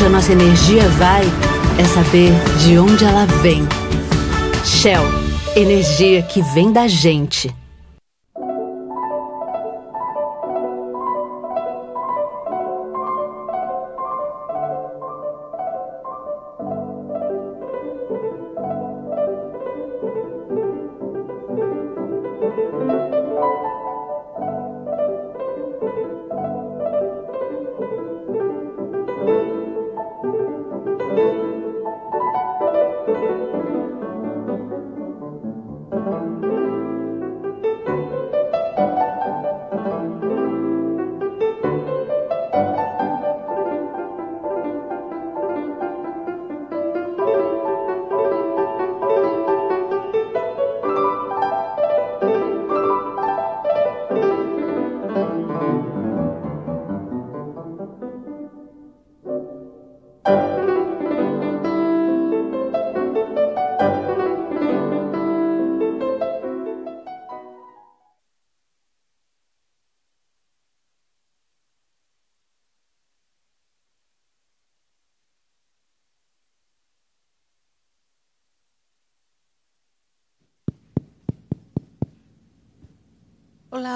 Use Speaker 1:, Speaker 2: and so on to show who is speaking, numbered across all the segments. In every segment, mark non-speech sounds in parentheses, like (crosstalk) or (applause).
Speaker 1: onde a nossa energia vai é saber de onde ela vem. Shell, energia que vem da gente.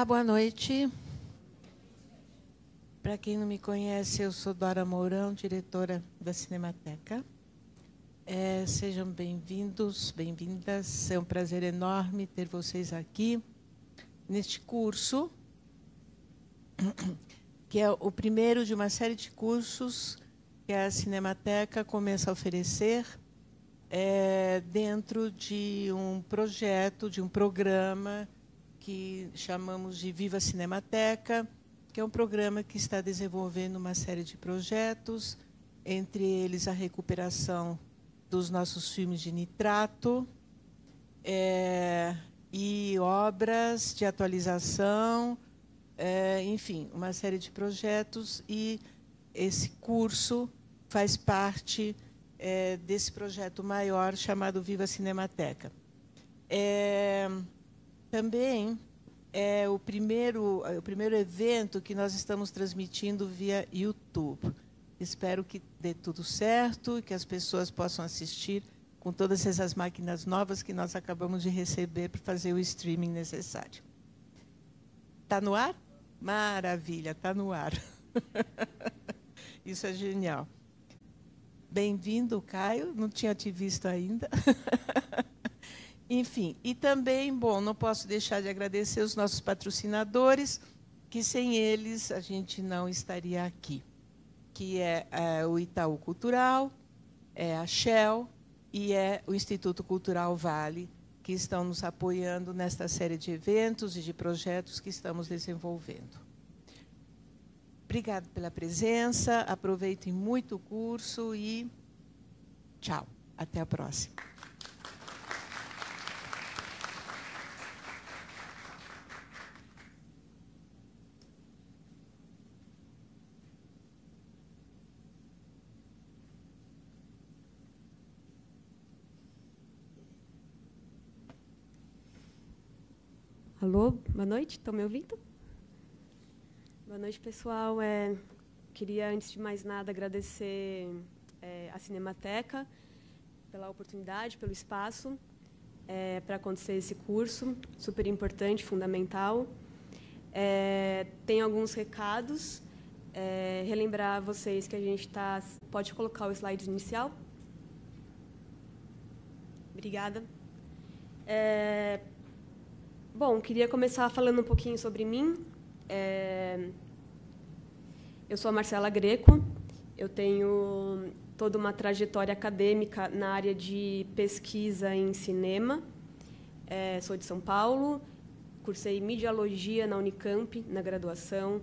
Speaker 2: Boa noite. Para quem não me conhece, eu sou Dora Mourão, diretora da Cinemateca. É, sejam bem-vindos, bem-vindas. É um prazer enorme ter vocês aqui neste curso, que é o primeiro de uma série de cursos que a Cinemateca começa a oferecer é, dentro de um projeto, de um programa que chamamos de Viva Cinemateca, que é um programa que está desenvolvendo uma série de projetos, entre eles a recuperação dos nossos filmes de nitrato é, e obras de atualização, é, enfim, uma série de projetos e esse curso faz parte é, desse projeto maior chamado Viva Cinemateca. É, também é o primeiro, o primeiro evento que nós estamos transmitindo via YouTube. Espero que dê tudo certo e que as pessoas possam assistir com todas essas máquinas novas que nós acabamos de receber para fazer o streaming necessário. Está no ar? Maravilha, está no ar. (laughs) Isso é genial. Bem-vindo, Caio. Não tinha te visto ainda. (laughs) Enfim, e também, bom, não posso deixar de agradecer os nossos patrocinadores, que sem eles a gente não estaria aqui, que é, é o Itaú Cultural, é a Shell e é o Instituto Cultural Vale, que estão nos apoiando nesta série de eventos e de projetos que estamos desenvolvendo. Obrigado pela presença, aproveitem muito o curso e tchau. Até a próxima.
Speaker 3: Alô, boa noite, estão me ouvindo? Boa noite, pessoal. É, queria, antes de mais nada, agradecer é, a Cinemateca pela oportunidade, pelo espaço é, para acontecer esse curso, super importante, fundamental. É, tem alguns recados. É, relembrar vocês que a gente está. Pode colocar o slide inicial? Obrigada. Bom, queria começar falando um pouquinho sobre mim. É... Eu sou a Marcela Greco. Eu tenho toda uma trajetória acadêmica na área de pesquisa em cinema. É, sou de São Paulo. Cursei mediologia na Unicamp na graduação.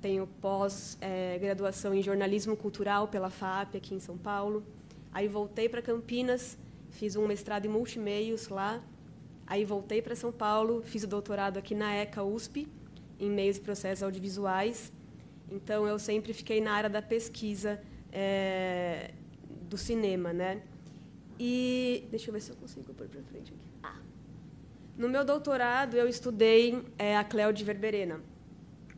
Speaker 3: Tenho pós-graduação é, em jornalismo cultural pela FAP aqui em São Paulo. Aí voltei para Campinas, fiz um mestrado em multimeios lá Aí voltei para São Paulo, fiz o doutorado aqui na ECA USP, em meios e processos audiovisuais. Então, eu sempre fiquei na área da pesquisa é, do cinema, né? E deixa eu ver se eu consigo pôr para frente aqui. Ah. No meu doutorado, eu estudei é, a Cléo de Verberena,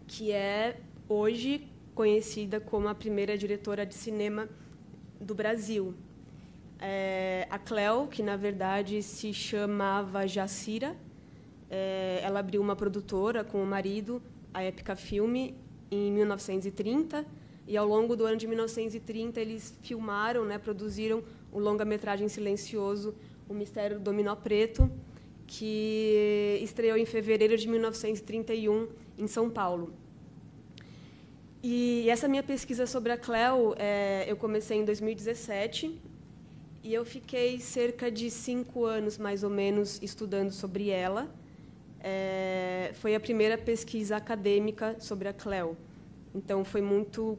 Speaker 3: que é hoje conhecida como a primeira diretora de cinema do Brasil. É, a Cleo, que na verdade se chamava Jacira, é, ela abriu uma produtora com o marido, a Épica Filme, em 1930, e ao longo do ano de 1930 eles filmaram, né, produziram o longa-metragem silencioso O Mistério do Dominó Preto, que estreou em fevereiro de 1931 em São Paulo. E essa minha pesquisa sobre a Cleo, é, eu comecei em 2017 e eu fiquei cerca de cinco anos, mais ou menos, estudando sobre ela. É, foi a primeira pesquisa acadêmica sobre a Cleo. Então, foi muito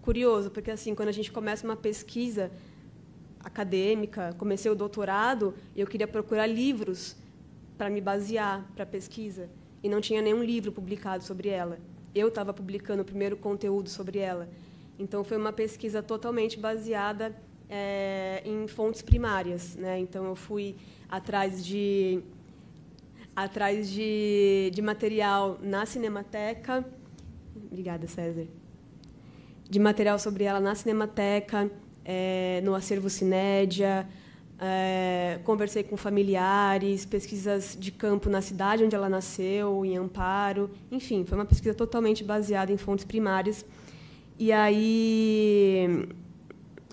Speaker 3: curioso, porque assim, quando a gente começa uma pesquisa acadêmica, comecei o doutorado e eu queria procurar livros para me basear para a pesquisa e não tinha nenhum livro publicado sobre ela eu estava publicando o primeiro conteúdo sobre ela. Então, foi uma pesquisa totalmente baseada é, em fontes primárias. Né? Então, eu fui atrás de atrás de, de material na Cinemateca. Obrigada, César. De material sobre ela na Cinemateca, é, no acervo Cinédia, é, conversei com familiares, pesquisas de campo na cidade onde ela nasceu, em Amparo. Enfim, foi uma pesquisa totalmente baseada em fontes primárias. E aí,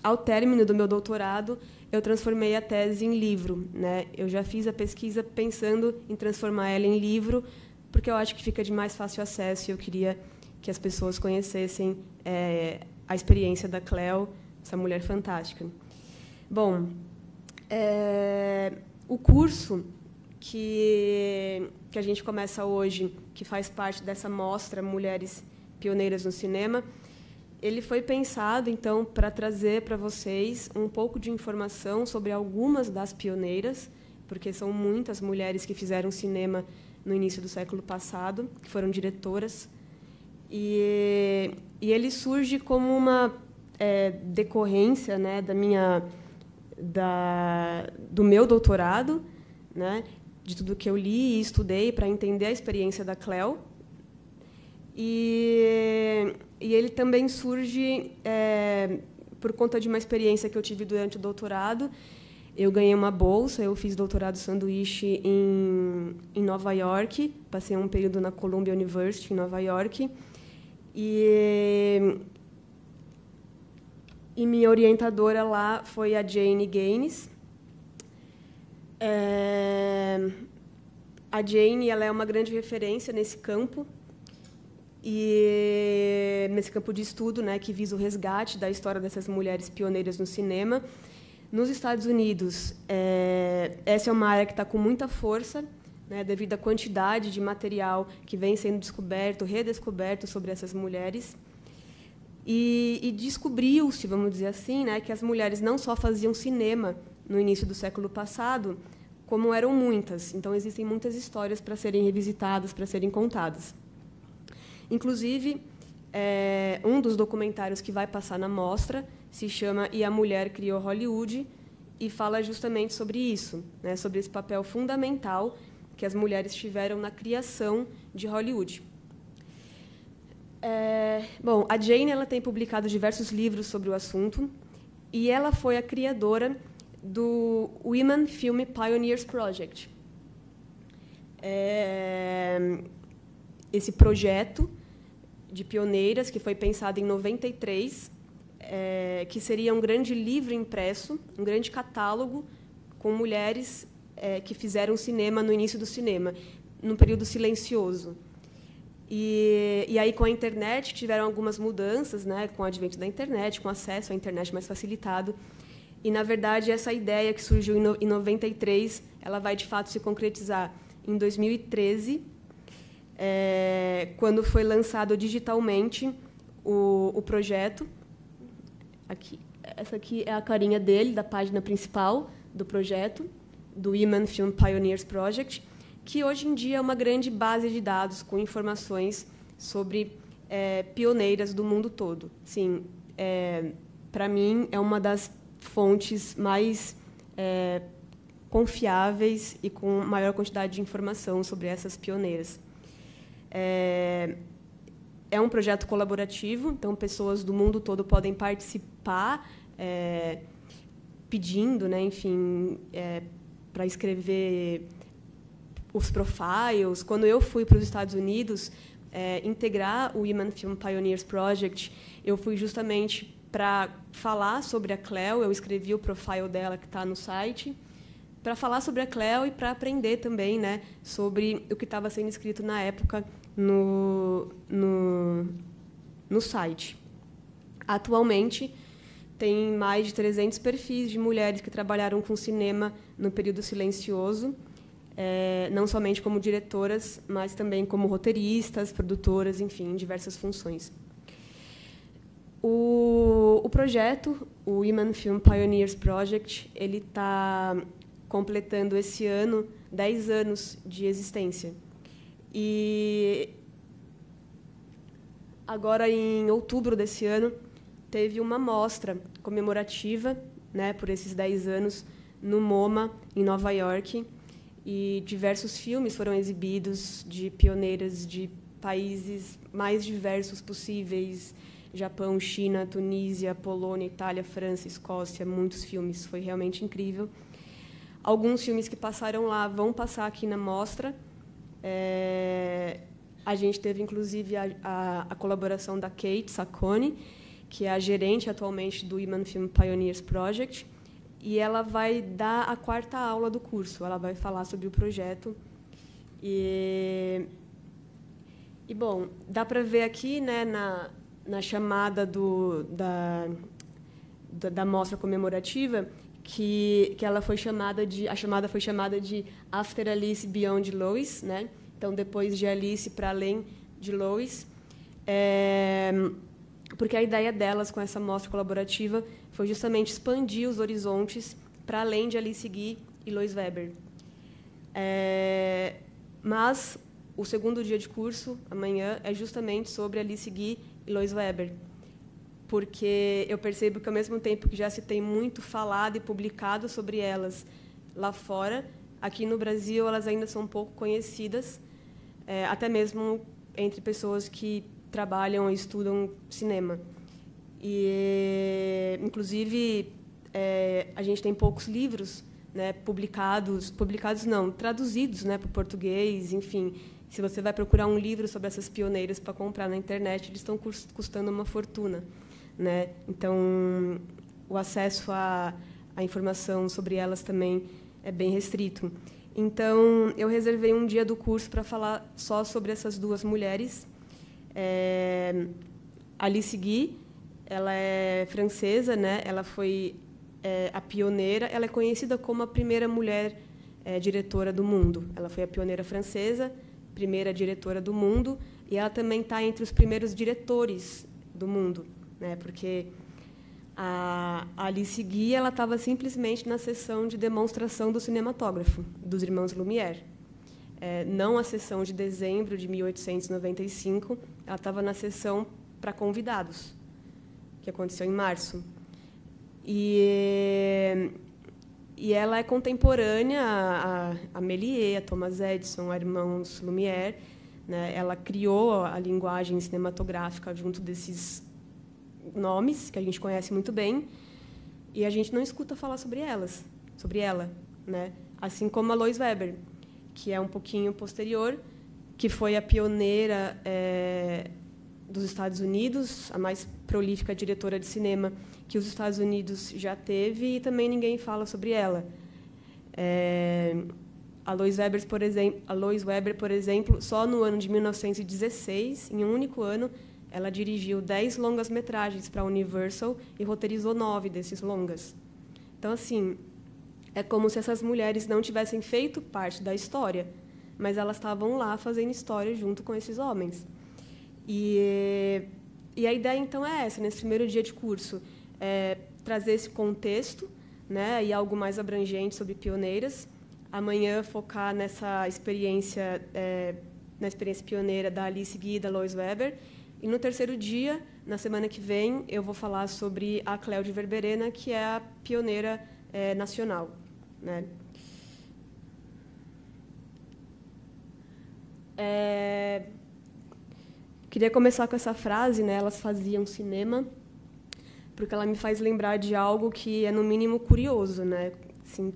Speaker 3: ao término do meu doutorado, eu transformei a tese em livro. Né? Eu já fiz a pesquisa pensando em transformar ela em livro, porque eu acho que fica de mais fácil acesso e eu queria que as pessoas conhecessem é, a experiência da Cleo, essa mulher fantástica. Bom, é, o curso que, que a gente começa hoje, que faz parte dessa mostra Mulheres Pioneiras no Cinema, ele foi pensado, então, para trazer para vocês um pouco de informação sobre algumas das pioneiras, porque são muitas mulheres que fizeram cinema no início do século passado, que foram diretoras. E, e ele surge como uma é, decorrência né, da minha da, do meu doutorado, né, de tudo que eu li e estudei para entender a experiência da Cleo. E, e ele também surge é, por conta de uma experiência que eu tive durante o doutorado. Eu ganhei uma bolsa, eu fiz doutorado sanduíche em, em Nova York, passei um período na Columbia University, em Nova York. E e minha orientadora lá foi a Jane Gaines. É... A Jane ela é uma grande referência nesse campo e nesse campo de estudo, né, que visa o resgate da história dessas mulheres pioneiras no cinema. Nos Estados Unidos, é... essa é uma área que está com muita força, né, devido à quantidade de material que vem sendo descoberto, redescoberto sobre essas mulheres. E, e descobriu-se, vamos dizer assim, né, que as mulheres não só faziam cinema no início do século passado, como eram muitas. Então, existem muitas histórias para serem revisitadas, para serem contadas. Inclusive, é, um dos documentários que vai passar na mostra se chama E a Mulher Criou Hollywood e fala justamente sobre isso, né, sobre esse papel fundamental que as mulheres tiveram na criação de Hollywood. É, bom, a Jane ela tem publicado diversos livros sobre o assunto e ela foi a criadora do Women Film Pioneers Project. É, esse projeto de pioneiras que foi pensado em 93, é, que seria um grande livro impresso, um grande catálogo com mulheres é, que fizeram cinema no início do cinema, num período silencioso. E, e aí, com a internet, tiveram algumas mudanças, né, com o advento da internet, com acesso à internet mais facilitado. E, na verdade, essa ideia que surgiu em, em 93, ela vai, de fato, se concretizar em 2013, é, quando foi lançado digitalmente o, o projeto. Aqui, essa aqui é a carinha dele, da página principal do projeto, do Women Film Pioneers Project que hoje em dia é uma grande base de dados com informações sobre é, pioneiras do mundo todo. Sim, é, para mim é uma das fontes mais é, confiáveis e com maior quantidade de informação sobre essas pioneiras. É, é um projeto colaborativo, então pessoas do mundo todo podem participar, é, pedindo, né, enfim, é, para escrever os profiles. Quando eu fui para os Estados Unidos é, integrar o Women Film Pioneers Project, eu fui justamente para falar sobre a Cleo. Eu escrevi o profile dela que está no site para falar sobre a Cleo e para aprender também, né, sobre o que estava sendo escrito na época no, no, no site. Atualmente, tem mais de 300 perfis de mulheres que trabalharam com cinema no período silencioso, é, não somente como diretoras, mas também como roteiristas, produtoras, enfim, diversas funções. O, o projeto, o Women Film Pioneers Project, ele está completando esse ano 10 anos de existência. E agora, em outubro desse ano, teve uma mostra comemorativa né, por esses 10 anos no MoMA, em Nova York. E diversos filmes foram exibidos de pioneiras de países mais diversos possíveis: Japão, China, Tunísia, Polônia, Itália, França, Escócia, muitos filmes. Foi realmente incrível. Alguns filmes que passaram lá vão passar aqui na mostra. É, a gente teve, inclusive, a, a, a, colaboração da Kate Saccone, que é a gerente atualmente do Iman Film Pioneers Project, e ela vai dar a quarta aula do curso. Ela vai falar sobre o projeto. E, e bom, dá para ver aqui, né, na, na chamada do, da, da, da mostra comemorativa, que, que ela foi chamada de a chamada foi chamada de After Alice Beyond Lois, né? Então depois de Alice para além de Lois, é, porque a ideia delas com essa mostra colaborativa foi justamente expandir os horizontes para além de Alice Guy e Lois Weber. É, mas o segundo dia de curso amanhã é justamente sobre Alice Guy e Lois Weber porque eu percebo que, ao mesmo tempo que já se tem muito falado e publicado sobre elas lá fora, aqui no Brasil elas ainda são pouco conhecidas, é, até mesmo entre pessoas que trabalham e estudam cinema. E, inclusive, é, a gente tem poucos livros né, publicados, publicados não, traduzidos né, para o português, enfim. Se você vai procurar um livro sobre essas pioneiras para comprar na internet, eles estão custando uma fortuna né? Então, o acesso à, à informação sobre elas também é bem restrito. Então, eu reservei um dia do curso para falar só sobre essas duas mulheres. É, Alice Guy, ela é francesa, né? Ela foi é, a pioneira. Ela é conhecida como a primeira mulher é, diretora do mundo. Ela foi a pioneira francesa, primeira diretora do mundo, e ela também está entre os primeiros diretores do mundo né? Porque a Alice Guy ela estava simplesmente na sessão de demonstração do cinematógrafo dos irmãos Lumière. É, não a sessão de dezembro de 1895, ela estava na sessão para convidados, que aconteceu em março. E, e ela é contemporânea a, a Méliès, a Thomas Edison, a irmãos Lumière. Né? Ela criou a linguagem cinematográfica junto desses nomes que a gente conhece muito bem e a gente não escuta falar sobre elas, sobre ela, né? Assim como a Lois Weber, que é um pouquinho posterior, que foi a pioneira é, dos Estados Unidos, a mais prolífica diretora de cinema que os Estados Unidos já teve e também ninguém fala sobre ela. É, a Lois Weber, por exemplo, a Lois Weber, por exemplo, só no ano de 1916, em um único ano, ela dirigiu 10 longas-metragens para a Universal e roteirizou nove desses longas. Então, assim, é como se essas mulheres não tivessem feito parte da história, mas elas estavam lá fazendo história junto com esses homens. E, e a ideia, então, é essa, nesse primeiro dia de curso, é trazer esse contexto né, e algo mais abrangente sobre pioneiras. Amanhã, focar nessa experiência, é, na experiência pioneira da Alice Guy e da Lois Weber, e no terceiro dia, na semana que vem, eu vou falar sobre a Cléudia Verberena, que é a pioneira é, nacional. Né? É... queria começar com essa frase, né? Elas faziam cinema, porque ela me faz lembrar de algo que é no mínimo curioso, né? Assim,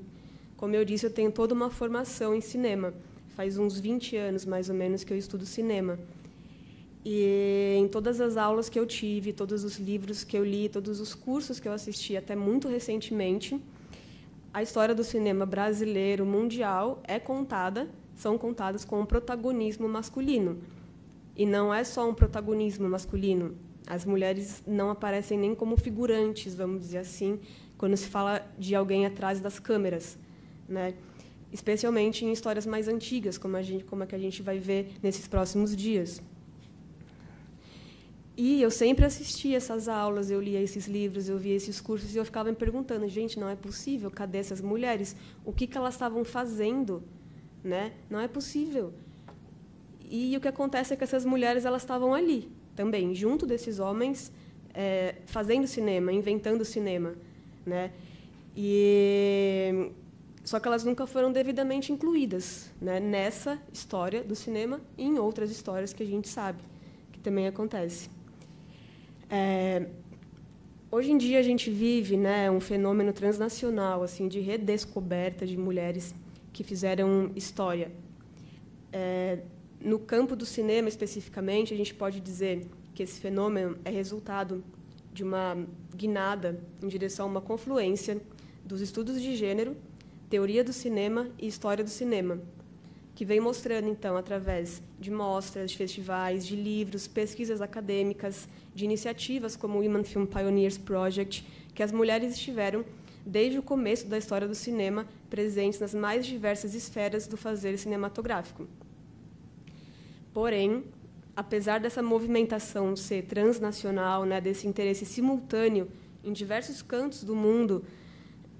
Speaker 3: como eu disse, eu tenho toda uma formação em cinema. Faz uns 20 anos, mais ou menos, que eu estudo cinema. E em todas as aulas que eu tive, todos os livros que eu li, todos os cursos que eu assisti, até muito recentemente, a história do cinema brasileiro, mundial, é contada, são contadas com um protagonismo masculino. E não é só um protagonismo masculino. As mulheres não aparecem nem como figurantes, vamos dizer assim, quando se fala de alguém atrás das câmeras, né? Especialmente em histórias mais antigas, como a gente, como a que a gente vai ver nesses próximos dias. E eu sempre assistia essas aulas, eu lia esses livros, eu via esses cursos e eu ficava me perguntando, gente, não é possível, cadê essas mulheres? O que, que elas estavam fazendo? Né? Não é possível. E o que acontece é que essas mulheres elas estavam ali também, junto desses homens, é, fazendo cinema, inventando cinema, né? E só que elas nunca foram devidamente incluídas né, nessa história do cinema e em outras histórias que a gente sabe que também acontece. É, hoje em dia a gente vive né, um fenômeno transnacional assim de redescoberta de mulheres que fizeram história. É, no campo do cinema especificamente, a gente pode dizer que esse fenômeno é resultado de uma guinada em direção a uma confluência dos estudos de gênero, teoria do cinema e história do cinema, que vem mostrando, então, através de mostras, de festivais, de livros, pesquisas acadêmicas, de iniciativas como o Women Film Pioneers Project, que as mulheres estiveram, desde o começo da história do cinema, presentes nas mais diversas esferas do fazer cinematográfico. Porém, apesar dessa movimentação ser transnacional, né, desse interesse simultâneo em diversos cantos do mundo,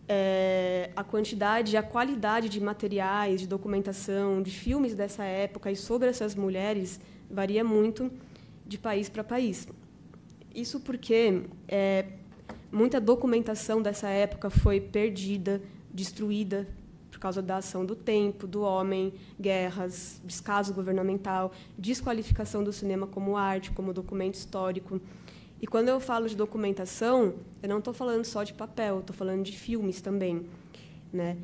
Speaker 3: é, a quantidade e a qualidade de materiais, de documentação, de filmes dessa época e sobre essas mulheres varia muito de país para país. Isso porque é, muita documentação dessa época foi perdida, destruída por causa da ação do tempo, do homem, guerras, descaso governamental, desqualificação do cinema como arte, como documento histórico. E quando eu falo de documentação, eu não estou falando só de papel, estou falando de filmes também, né?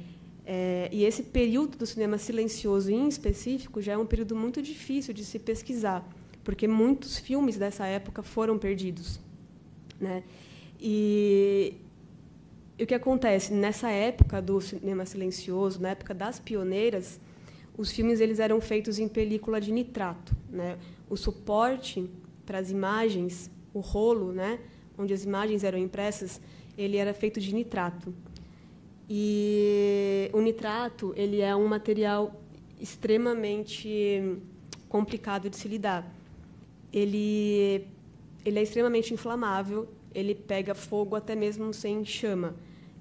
Speaker 3: É, e esse período do cinema silencioso, em específico, já é um período muito difícil de se pesquisar, porque muitos filmes dessa época foram perdidos, né? E, e o que acontece nessa época do cinema silencioso, na época das pioneiras, os filmes eles eram feitos em película de nitrato, né? O suporte para as imagens o rolo, né, onde as imagens eram impressas, ele era feito de nitrato. E o nitrato ele é um material extremamente complicado de se lidar. Ele ele é extremamente inflamável, ele pega fogo até mesmo sem chama.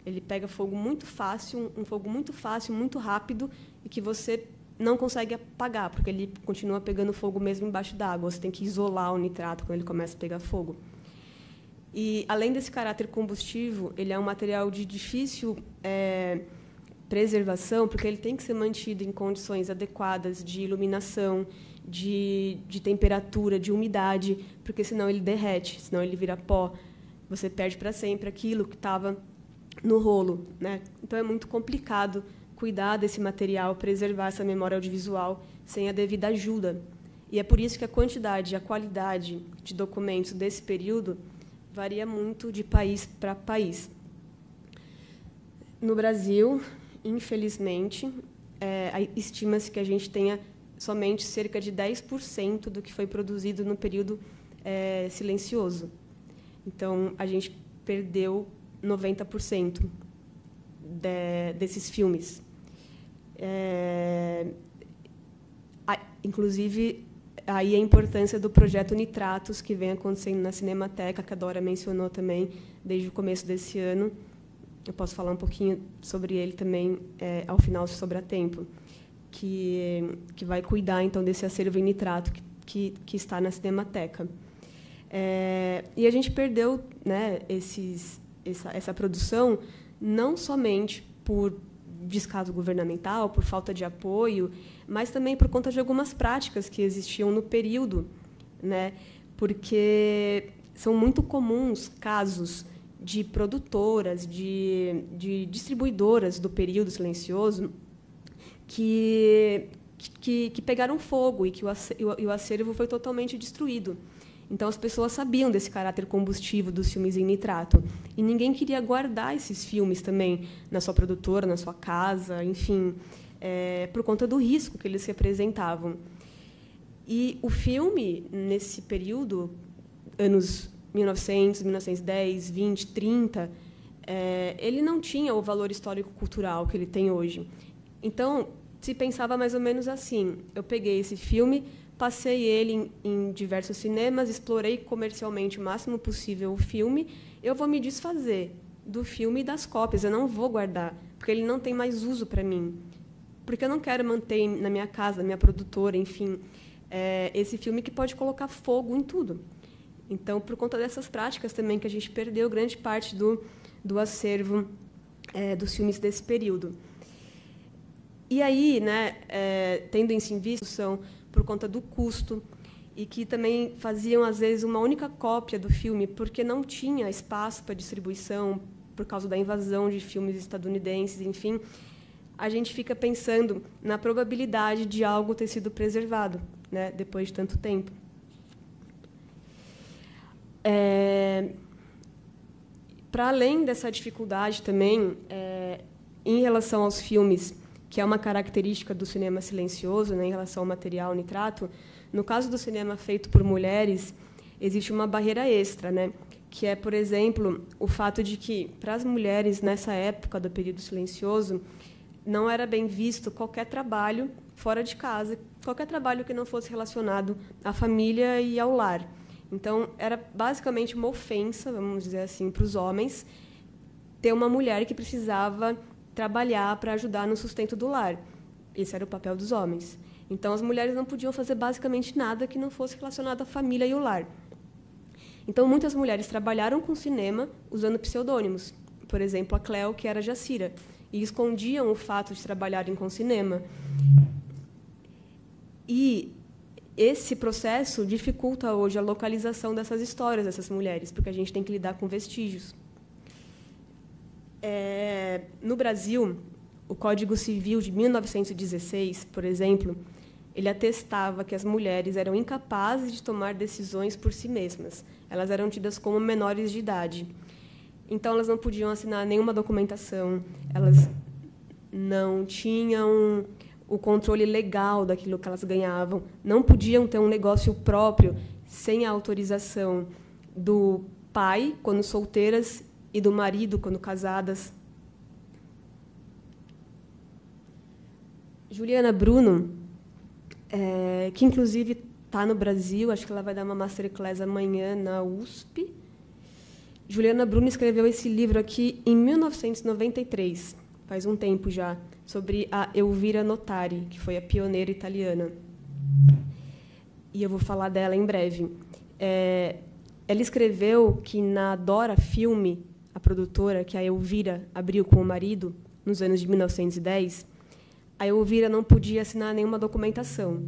Speaker 3: Ele pega fogo muito fácil, um fogo muito fácil, muito rápido e que você não consegue apagar, porque ele continua pegando fogo mesmo embaixo d'água. Você tem que isolar o nitrato quando ele começa a pegar fogo. E, além desse caráter combustivo, ele é um material de difícil é, preservação, porque ele tem que ser mantido em condições adequadas de iluminação, de, de temperatura, de umidade, porque senão ele derrete, senão ele vira pó. Você perde para sempre aquilo que estava no rolo. Né? Então, é muito complicado cuidar desse material, preservar essa memória audiovisual sem a devida ajuda. E é por isso que a quantidade e a qualidade de documentos desse período varia muito de país para país. No Brasil, infelizmente, é, estima-se que a gente tenha somente cerca de 10% do que foi produzido no período é, silencioso. Então, a gente perdeu 90% de, desses filmes. É, a, inclusive, aí a importância do projeto Nitratos, que vem acontecendo na Cinemateca, que a Dora mencionou também desde o começo desse ano. Eu posso falar um pouquinho sobre ele também é, ao final, se sobrar tempo, que, que vai cuidar então desse acervo em nitrato que, que, que está na Cinemateca. É, e a gente perdeu né, esses, essa, essa produção não somente por descaso governamental, por falta de apoio, mas também por conta de algumas práticas que existiam no período né? Porque são muito comuns casos de produtoras, de, de distribuidoras do período silencioso que, que, que pegaram fogo e que o acervo foi totalmente destruído. Então as pessoas sabiam desse caráter combustível dos filmes em nitrato e ninguém queria guardar esses filmes também na sua produtora, na sua casa, enfim, é, por conta do risco que eles representavam. E o filme nesse período, anos 1900, 1910, 20, 30, é, ele não tinha o valor histórico-cultural que ele tem hoje. Então, se pensava mais ou menos assim: eu peguei esse filme, passei ele em, em, diversos cinemas, explorei comercialmente o máximo possível o filme, eu vou me desfazer do filme e das cópias, eu não vou guardar, porque ele não tem mais uso para mim. Porque eu não quero manter na minha casa, na minha produtora, enfim, é, esse filme que pode colocar fogo em tudo. Então, por conta dessas práticas também que a gente perdeu grande parte do, do acervo é, dos filmes desse período. E aí, né, é, tendo isso em vista, são por conta do custo e que também faziam às vezes uma única cópia do filme porque não tinha espaço para distribuição por causa da invasão de filmes estadunidenses, enfim, a gente fica pensando na probabilidade de algo ter sido preservado, né, depois de tanto tempo. É, Para além dessa dificuldade também, é, em relação aos filmes, que é uma característica do cinema silencioso, né, em relação ao material nitrato, no caso do cinema feito por mulheres, existe uma barreira extra, né, que é, por exemplo, o fato de que, para as mulheres, nessa época do período silencioso, não era bem visto qualquer trabalho fora de casa, qualquer trabalho que não fosse relacionado à família e ao lar. Então, era basicamente uma ofensa, vamos dizer assim, para os homens ter uma mulher que precisava trabalhar para ajudar no sustento do lar. Esse era o papel dos homens. Então, as mulheres não podiam fazer basicamente nada que não fosse relacionado à família e ao lar. Então, muitas mulheres trabalharam com cinema usando pseudônimos. Por exemplo, a Cleo, que era Jacira, e escondiam o fato de trabalharem com cinema. E esse processo dificulta hoje a localização dessas histórias dessas mulheres, porque a gente tem que lidar com vestígios. É, no Brasil, o Código Civil de 1916, por exemplo, ele atestava que as mulheres eram incapazes de tomar decisões por si mesmas. Elas eram tidas como menores de idade. Então, elas não podiam assinar nenhuma documentação, elas não tinham o controle legal daquilo que elas ganhavam. Não podiam ter um negócio próprio sem a autorização do pai, quando solteiras, e do marido, quando casadas. Juliana Bruno, é, que inclusive está no Brasil, acho que ela vai dar uma masterclass amanhã na USP. Juliana Bruno escreveu esse livro aqui em 1993, faz um tempo já sobre a Elvira Notari, que foi a pioneira italiana. E eu vou falar dela em breve. É, ela escreveu que na Dora Filme, a produtora que a Elvira abriu com o marido nos anos de 1910, a Elvira não podia assinar nenhuma documentação.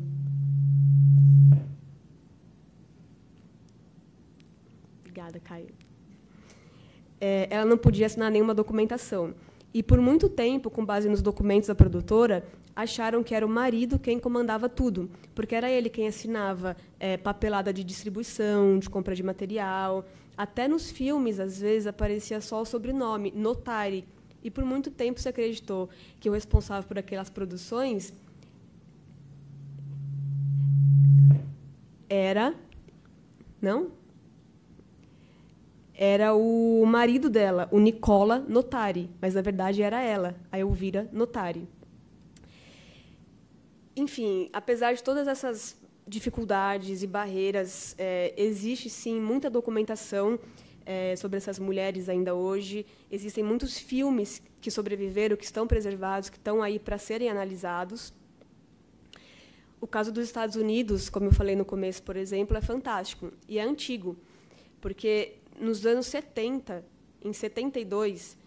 Speaker 3: Obrigada, Caio. É, ela não podia assinar nenhuma documentação. E por muito tempo, com base nos documentos da produtora, acharam que era o marido quem comandava tudo, porque era ele quem assinava é, papelada de distribuição, de compra de material. Até nos filmes, às vezes, aparecia só o sobrenome, Notari. E por muito tempo se acreditou que o responsável por aquelas produções era. Não? era o marido dela, o Nicola Notari, mas na verdade era ela, a Elvira Notari. Enfim, apesar de todas essas dificuldades e barreiras, é, existe sim muita documentação é, sobre essas mulheres ainda hoje. Existem muitos filmes que sobreviveram, que estão preservados, que estão aí para serem analisados. O caso dos Estados Unidos, como eu falei no começo, por exemplo, é fantástico e é antigo, porque nos anos 70, em 72,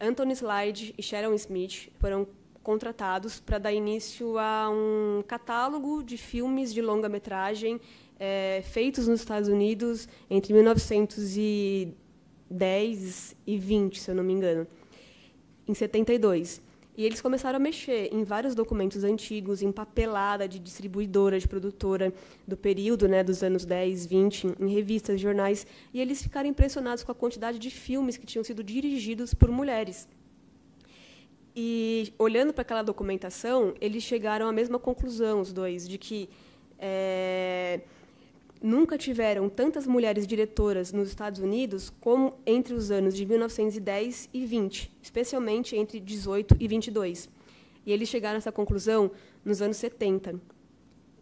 Speaker 3: Anthony Slide e Sharon Smith foram contratados para dar início a um catálogo de filmes de longa-metragem é, feitos nos Estados Unidos entre 1910 e 20, se eu não me engano, em 72. E eles começaram a mexer em vários documentos antigos, em papelada de distribuidora, de produtora do período, né, dos anos 10, 20, em revistas, jornais, e eles ficaram impressionados com a quantidade de filmes que tinham sido dirigidos por mulheres. E olhando para aquela documentação, eles chegaram à mesma conclusão, os dois, de que é, nunca tiveram tantas mulheres diretoras nos Estados Unidos como entre os anos de 1910 e 20, especialmente entre 18 e 22. E eles chegaram a essa conclusão nos anos 70.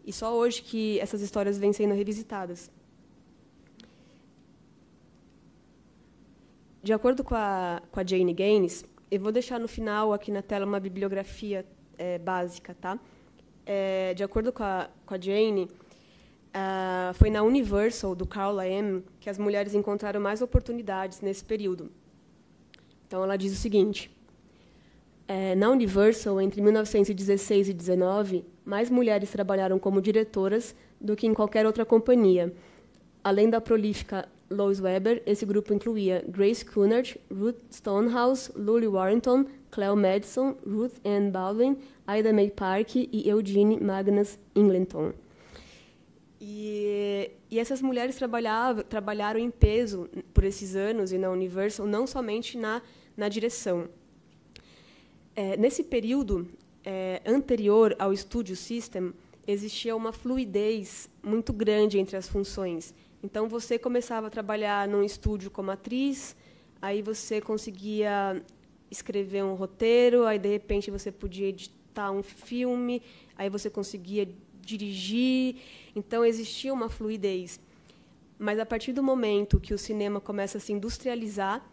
Speaker 3: E só hoje que essas histórias vêm sendo revisitadas. De acordo com a, com a Jane Gaines, eu vou deixar no final aqui na tela uma bibliografia é, básica, tá? É, de acordo com a, com a Jane, Uh, foi na Universal, do Carl M., que as mulheres encontraram mais oportunidades nesse período. Então, ela diz o seguinte: é, na Universal, entre 1916 e 19, mais mulheres trabalharam como diretoras do que em qualquer outra companhia. Além da prolífica Lois Weber, esse grupo incluía Grace Cunard, Ruth Stonehouse, Lully Warrington, Cleo Madison, Ruth Ann Baldwin, Ida May Park e Eugene Magnus Ingleton. E, e essas mulheres trabalharam em peso por esses anos e na Universal, não somente na, na direção. É, nesse período é, anterior ao Studio System, existia uma fluidez muito grande entre as funções. Então, você começava a trabalhar num estúdio como atriz, aí você conseguia escrever um roteiro, aí, de repente, você podia editar um filme, aí você conseguia dirigir. Então existia uma fluidez. Mas a partir do momento que o cinema começa a se industrializar,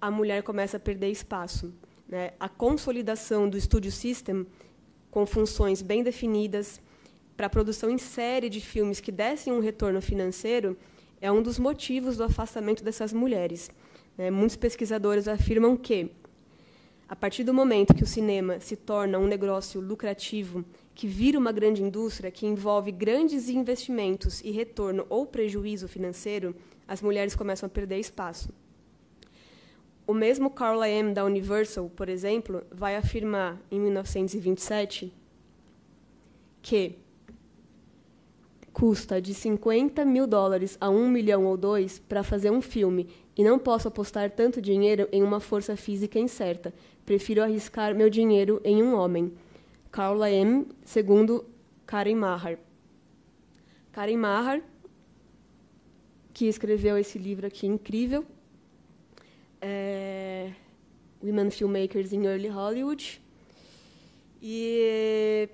Speaker 3: a mulher começa a perder espaço. Né? A consolidação do studio system, com funções bem definidas, para a produção em série de filmes que dessem um retorno financeiro, é um dos motivos do afastamento dessas mulheres. Né? Muitos pesquisadores afirmam que, a partir do momento que o cinema se torna um negócio lucrativo que vira uma grande indústria que envolve grandes investimentos e retorno ou prejuízo financeiro, as mulheres começam a perder espaço. O mesmo Carl M. da Universal, por exemplo, vai afirmar em 1927 que custa de 50 mil dólares a 1 milhão ou dois para fazer um filme e não posso apostar tanto dinheiro em uma força física incerta. Prefiro arriscar meu dinheiro em um homem. Carla M., segundo Karen Mahar. Karen Mahar, que escreveu esse livro aqui incrível, é Women Filmmakers in Early Hollywood, e,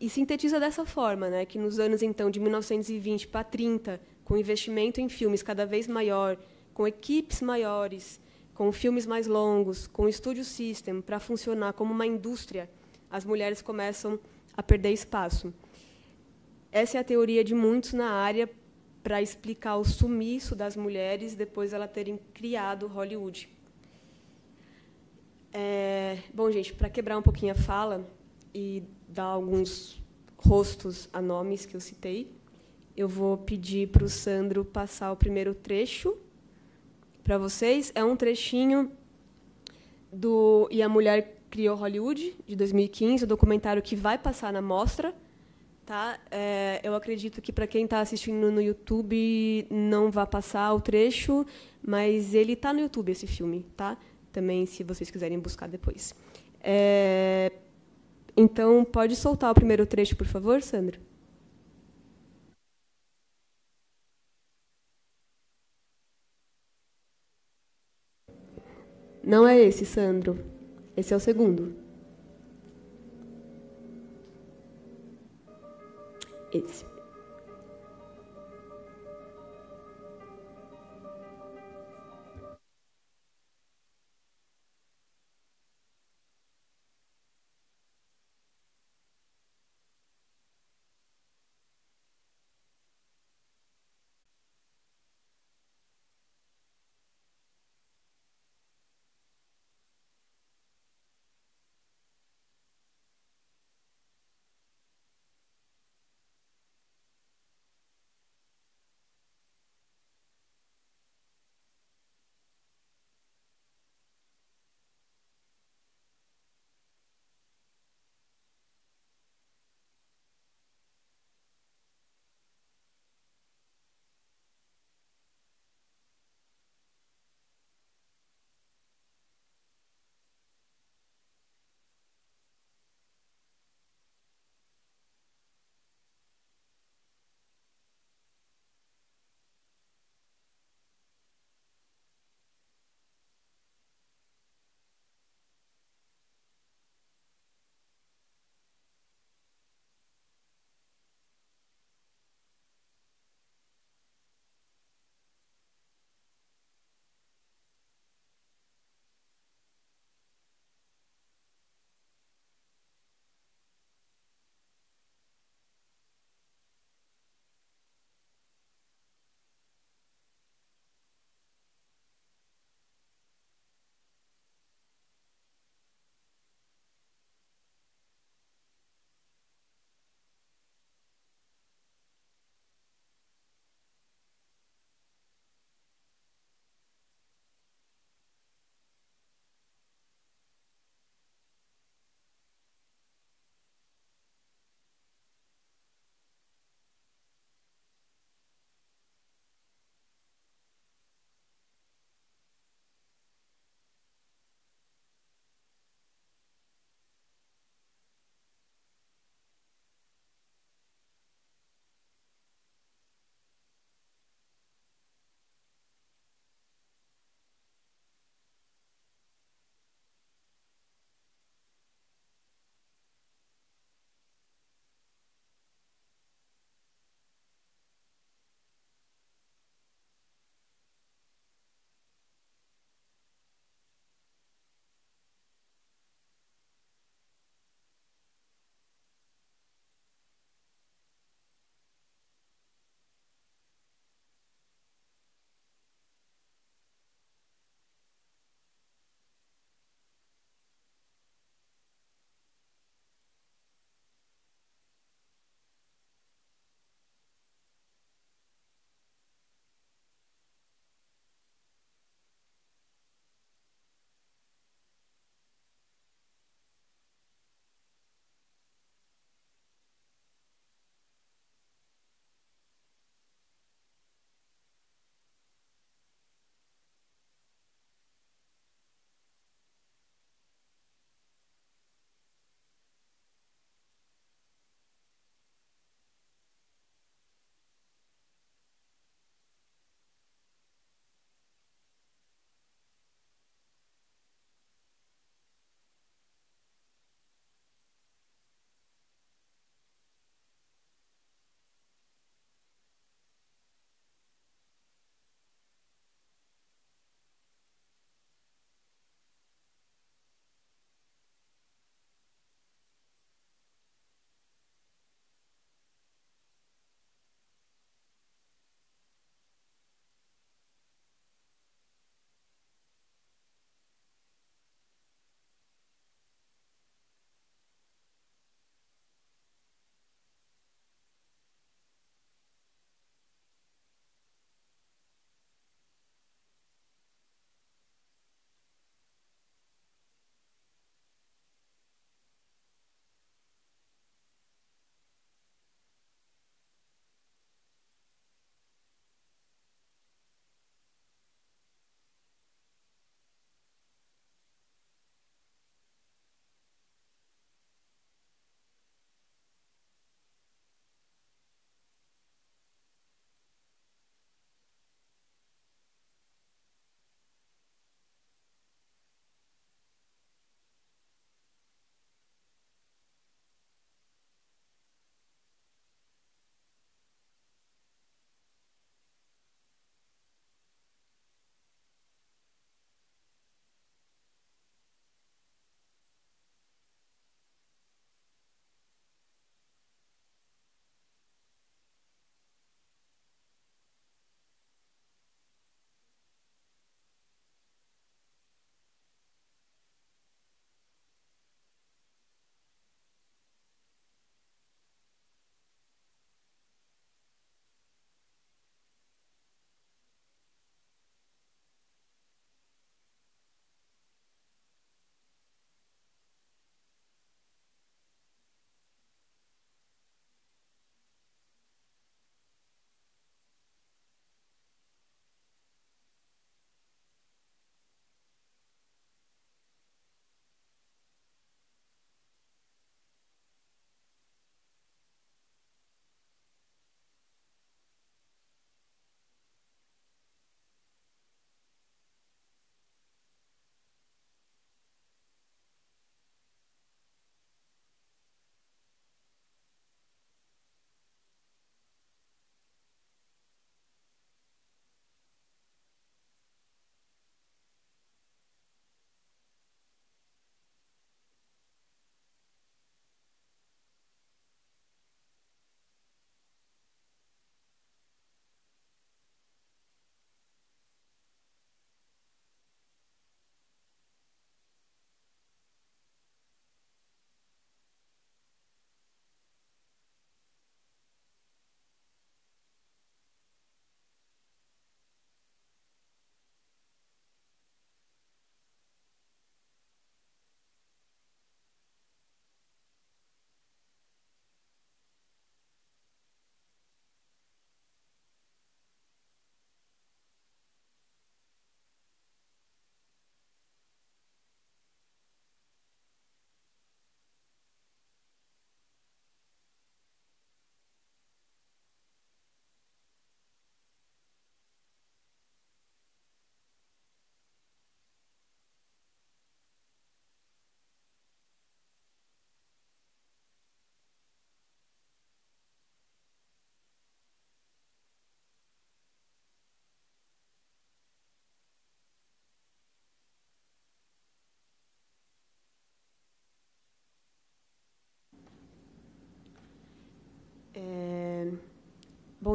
Speaker 3: e sintetiza dessa forma, né, que nos anos então de 1920 para 30, com investimento em filmes cada vez maior, com equipes maiores, com filmes mais longos, com estúdio system para funcionar como uma indústria as mulheres começam a perder espaço. Essa é a teoria de muitos na área para explicar o sumiço das mulheres depois de elas terem criado Hollywood. É, bom, gente, para quebrar um pouquinho a fala e dar alguns rostos a nomes que eu citei, eu vou pedir para o Sandro passar o primeiro trecho para vocês. É um trechinho do E a Mulher criou Hollywood, de 2015, o documentário que vai passar na mostra. Tá? É, eu acredito que para quem está assistindo no YouTube não vai passar o trecho, mas ele está no YouTube esse filme, tá? Também, se vocês quiserem buscar depois. É, então, pode soltar o primeiro trecho, por favor, Sandro? Não é esse, Sandro. Esse é o segundo. Esse.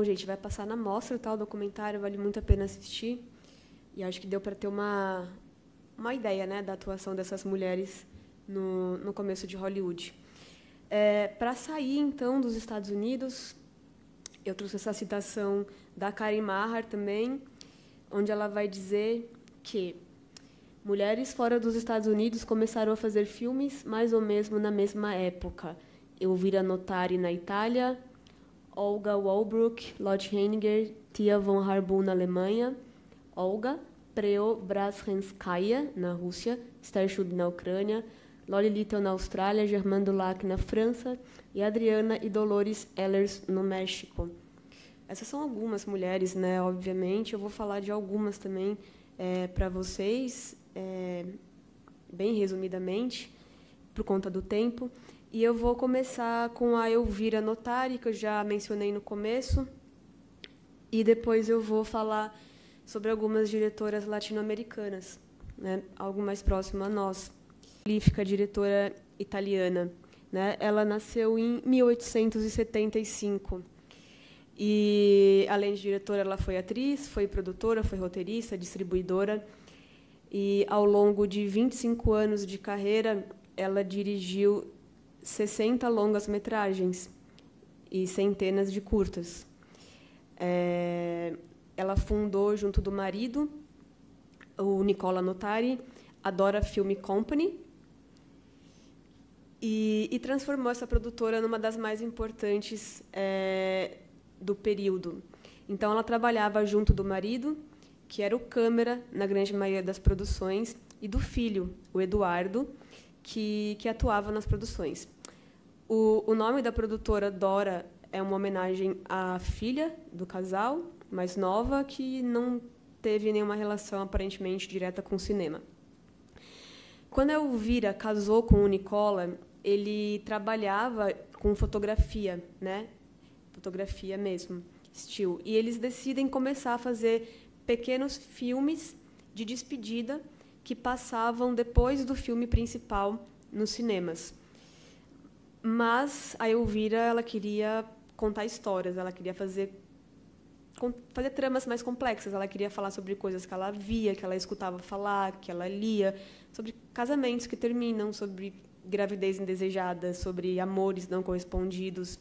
Speaker 3: Gente, vai passar na mostra tal documentário, vale muito a pena assistir. E acho que deu para ter uma uma ideia, né, da atuação dessas mulheres no, no começo de Hollywood. É, para sair então dos Estados Unidos, eu trouxe essa citação da Karen Mahar também, onde ela vai dizer que mulheres fora dos Estados Unidos começaram a fazer filmes mais ou menos na mesma época. Elvira Notari na Itália, Olga Walbrook, Lotte Heiniger, Tia von Harbu na Alemanha, Olga Preobrazhenskaya na Rússia, Starshud na Ucrânia, Loli Little na Austrália, Germaine Dulac na França e Adriana e Dolores Ehlers no México. Essas são algumas mulheres, né? Obviamente, eu vou falar de algumas também é, para vocês, é, bem resumidamente, por conta do tempo. E eu vou começar com a Elvira Notari, que eu já mencionei no começo, e depois eu vou falar sobre algumas diretoras latino-americanas, né? algo mais próximo a nós. Prolífica diretora italiana. Né? Ela nasceu em 1875 e, além de diretora, ela foi atriz, foi produtora, foi roteirista, distribuidora. E, ao longo de 25 anos de carreira, ela dirigiu 60 longas-metragens e centenas de curtas. É, ela fundou, junto do marido, o Nicola Notari, a Dora Film Company, e, e transformou essa produtora numa das mais importantes é, do período. Então, ela trabalhava junto do marido, que era o câmera na grande maioria das produções, e do filho, o Eduardo, que, que atuava nas produções. O, o nome da produtora Dora é uma homenagem à filha do casal, mais nova, que não teve nenhuma relação aparentemente direta com o cinema. Quando a Elvira casou com o Nicola, ele trabalhava com fotografia, né? Fotografia mesmo, estilo. E eles decidem começar a fazer pequenos filmes de despedida que passavam depois do filme principal nos cinemas. Mas a Elvira ela queria contar histórias, ela queria fazer fazer tramas mais complexas. Ela queria falar sobre coisas que ela via, que ela escutava falar, que ela lia, sobre casamentos que terminam, sobre gravidez indesejada, sobre amores não correspondidos.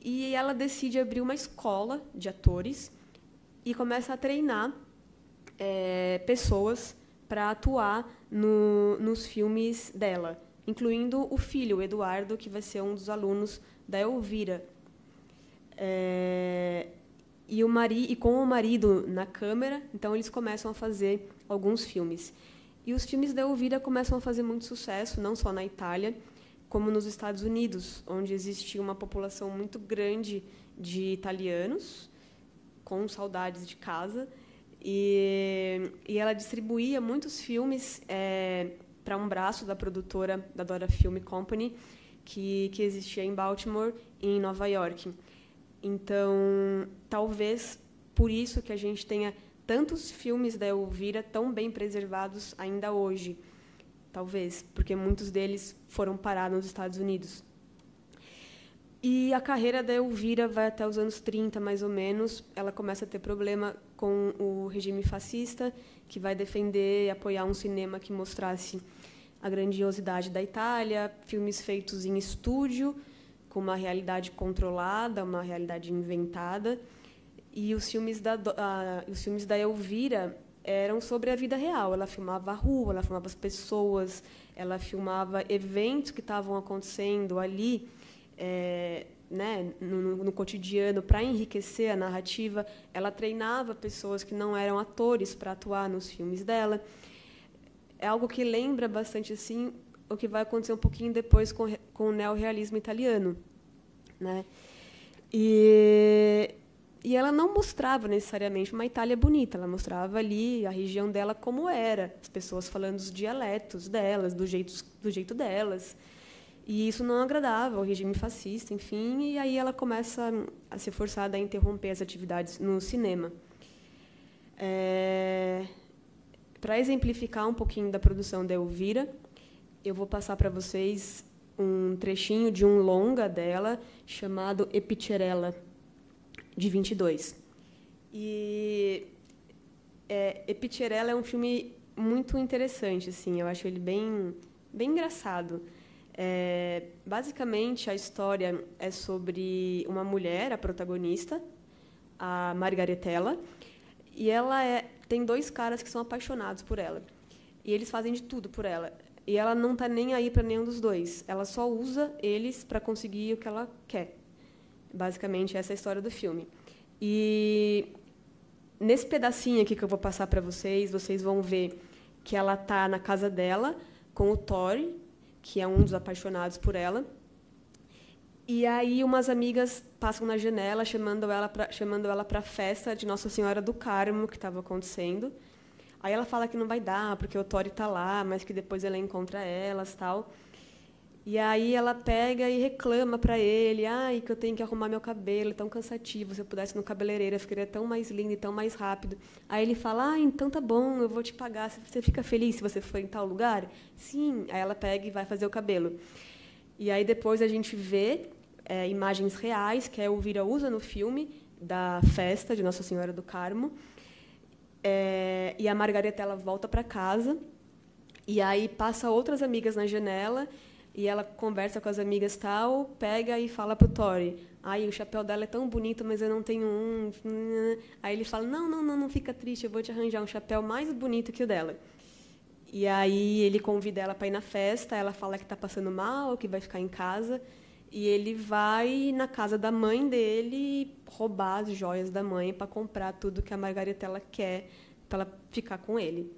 Speaker 3: E ela decide abrir uma escola de atores e começa a treinar é, pessoas para atuar no, nos filmes dela, incluindo o filho, o Eduardo, que vai ser um dos alunos da Elvira. É, e, o mari, e com o marido na câmera, então eles começam a fazer alguns filmes. E os filmes da Elvira começam a fazer muito sucesso, não só na Itália, como nos Estados Unidos, onde existia uma população muito grande de italianos com saudades de casa. E, e ela distribuía muitos filmes é, para um braço da produtora da Dora Film Company, que, que existia em Baltimore e em Nova York. Então, talvez por isso que a gente tenha tantos filmes da Elvira tão bem preservados ainda hoje. Talvez, porque muitos deles foram parados nos Estados Unidos. E a carreira da Elvira vai até os anos 30, mais ou menos. Ela começa a ter problema com o regime fascista, que vai defender e apoiar um cinema que mostrasse a grandiosidade da Itália, filmes feitos em estúdio, com uma realidade controlada, uma realidade inventada. E os filmes da, os filmes da Elvira eram sobre a vida real. Ela filmava a rua, ela filmava as pessoas, ela filmava eventos que estavam acontecendo ali, é, né, no, no cotidiano, para enriquecer a narrativa. Ela treinava pessoas que não eram atores para atuar nos filmes dela. É algo que lembra bastante assim o que vai acontecer um pouquinho depois com, com o neorrealismo italiano. Né? E, e ela não mostrava necessariamente uma Itália bonita, ela mostrava ali a região dela como era, as pessoas falando os dialetos delas, do jeito, do jeito delas. E isso não agradava ao regime fascista, enfim, e aí ela começa a ser forçada a interromper as atividades no cinema. É... Para exemplificar um pouquinho da produção da Elvira, eu vou passar para vocês um trechinho de um longa dela chamado Epicerella. de 22. E é, Epicharella é um filme muito interessante, assim. Eu acho ele bem, bem engraçado. É, basicamente, a história é sobre uma mulher, a protagonista, a Margaretella, e ela é, tem dois caras que são apaixonados por ela. E eles fazem de tudo por ela. E ela não está nem aí para nenhum dos dois. Ela só usa eles para conseguir o que ela quer. Basicamente, essa é a história do filme. E nesse pedacinho aqui que eu vou passar para vocês, vocês vão ver que ela está na casa dela com o Tori, que é um dos apaixonados por ela. E aí umas amigas passam na janela chamando ela chamando ela para a festa de Nossa Senhora do Carmo que estava acontecendo. Aí ela fala que não vai dar porque o Tori está lá, mas que depois ela encontra elas, tal. E aí ela pega e reclama para ele, ai, que eu tenho que arrumar meu cabelo, é tão cansativo, se eu pudesse no cabeleireiro, eu ficaria tão mais lindo e tão mais rápido. Aí ele fala, ah, então tá bom, eu vou te pagar, você fica feliz se você for em tal lugar? Sim. Aí ela pega e vai fazer o cabelo. E aí depois a gente vê é, imagens reais, que a Elvira usa no filme, da festa de Nossa Senhora do Carmo. É, e a Margareta ela volta para casa, e aí passa outras amigas na janela e ela conversa com as amigas tal, pega e fala pro Tori, ai, o chapéu dela é tão bonito, mas eu não tenho um. (laughs) Aí ele fala, não, não, não, não fica triste, eu vou te arranjar um chapéu mais bonito que o dela. E aí ele convida ela para ir na festa, ela fala que está passando mal, que vai ficar em casa, e ele vai na casa da mãe dele roubar as joias da mãe para comprar tudo que a Margaretela quer para ela ficar com ele.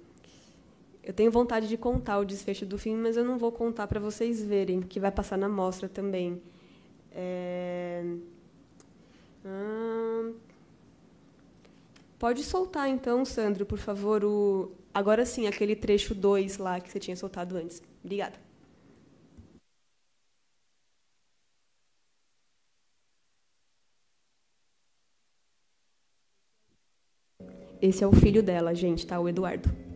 Speaker 3: Eu tenho vontade de contar o desfecho do filme, mas eu não vou contar para vocês verem, que vai passar na mostra também. É... Hum... Pode soltar, então, Sandro, por favor, o... agora sim, aquele trecho 2 lá que você tinha soltado antes. Obrigada. Esse é o filho dela, gente, tá? O Eduardo.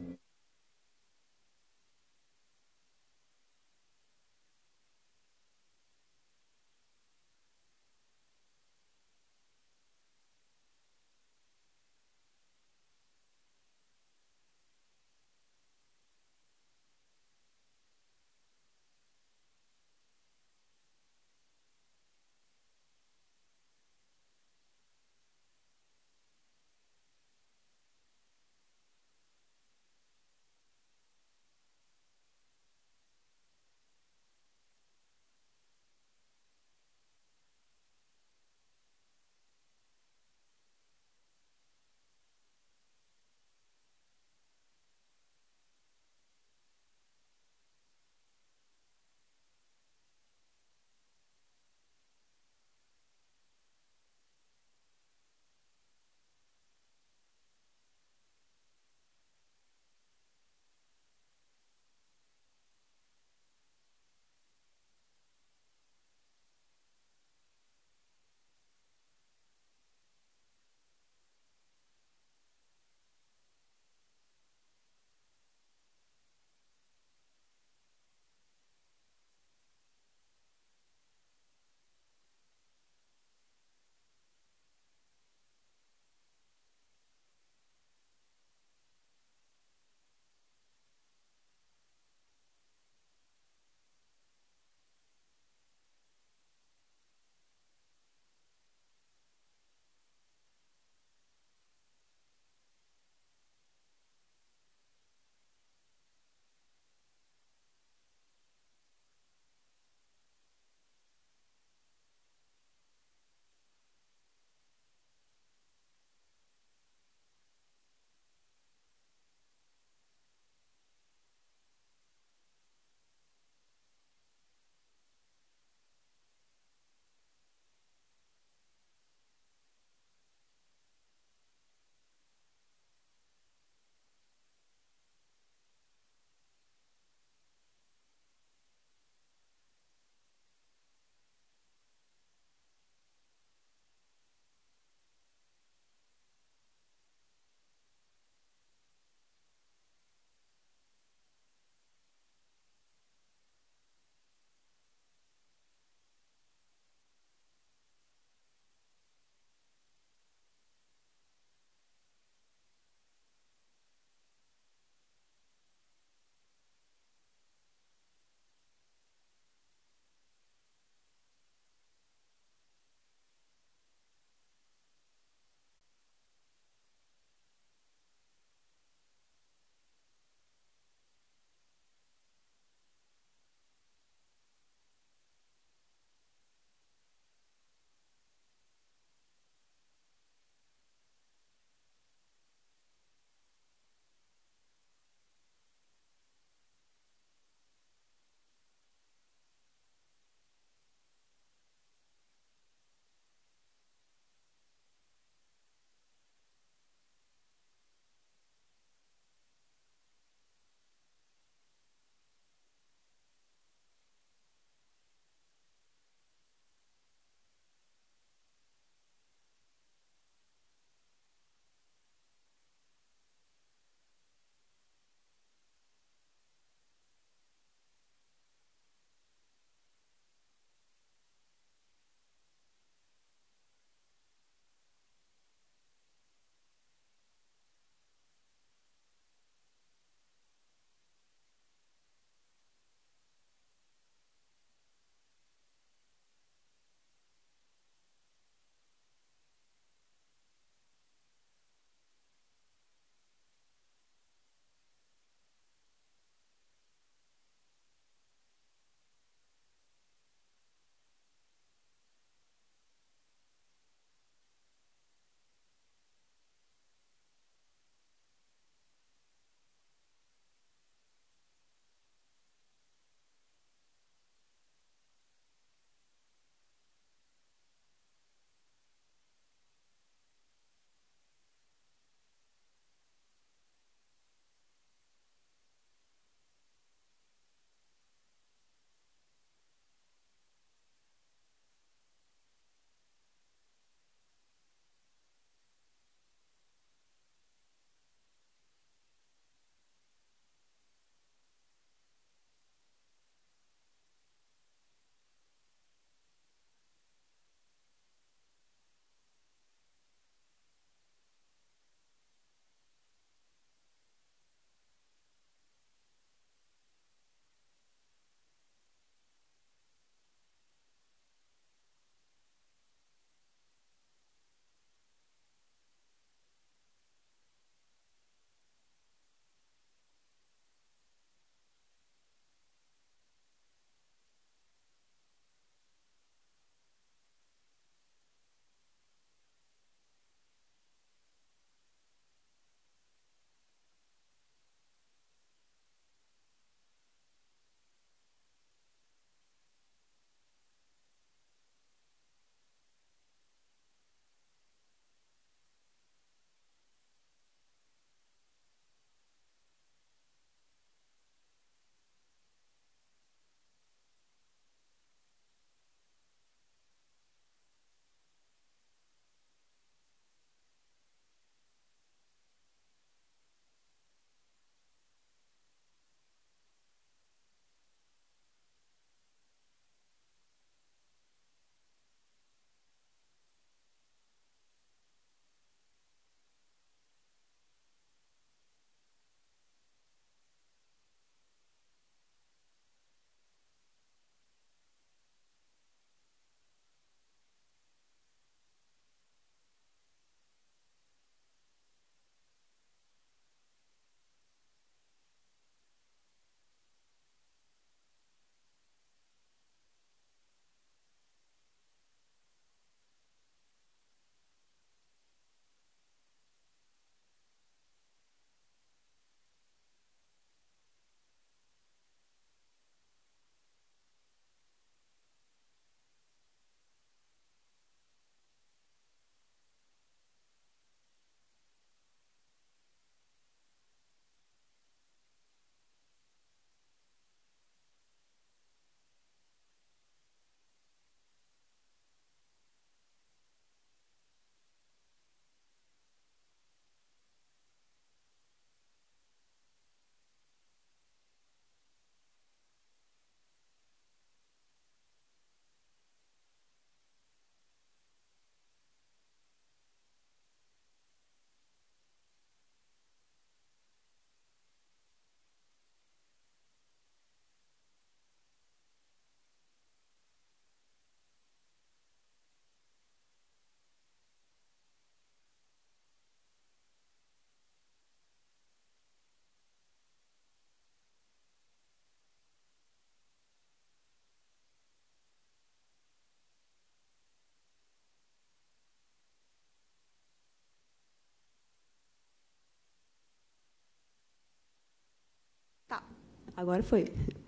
Speaker 3: Agora foi. (laughs)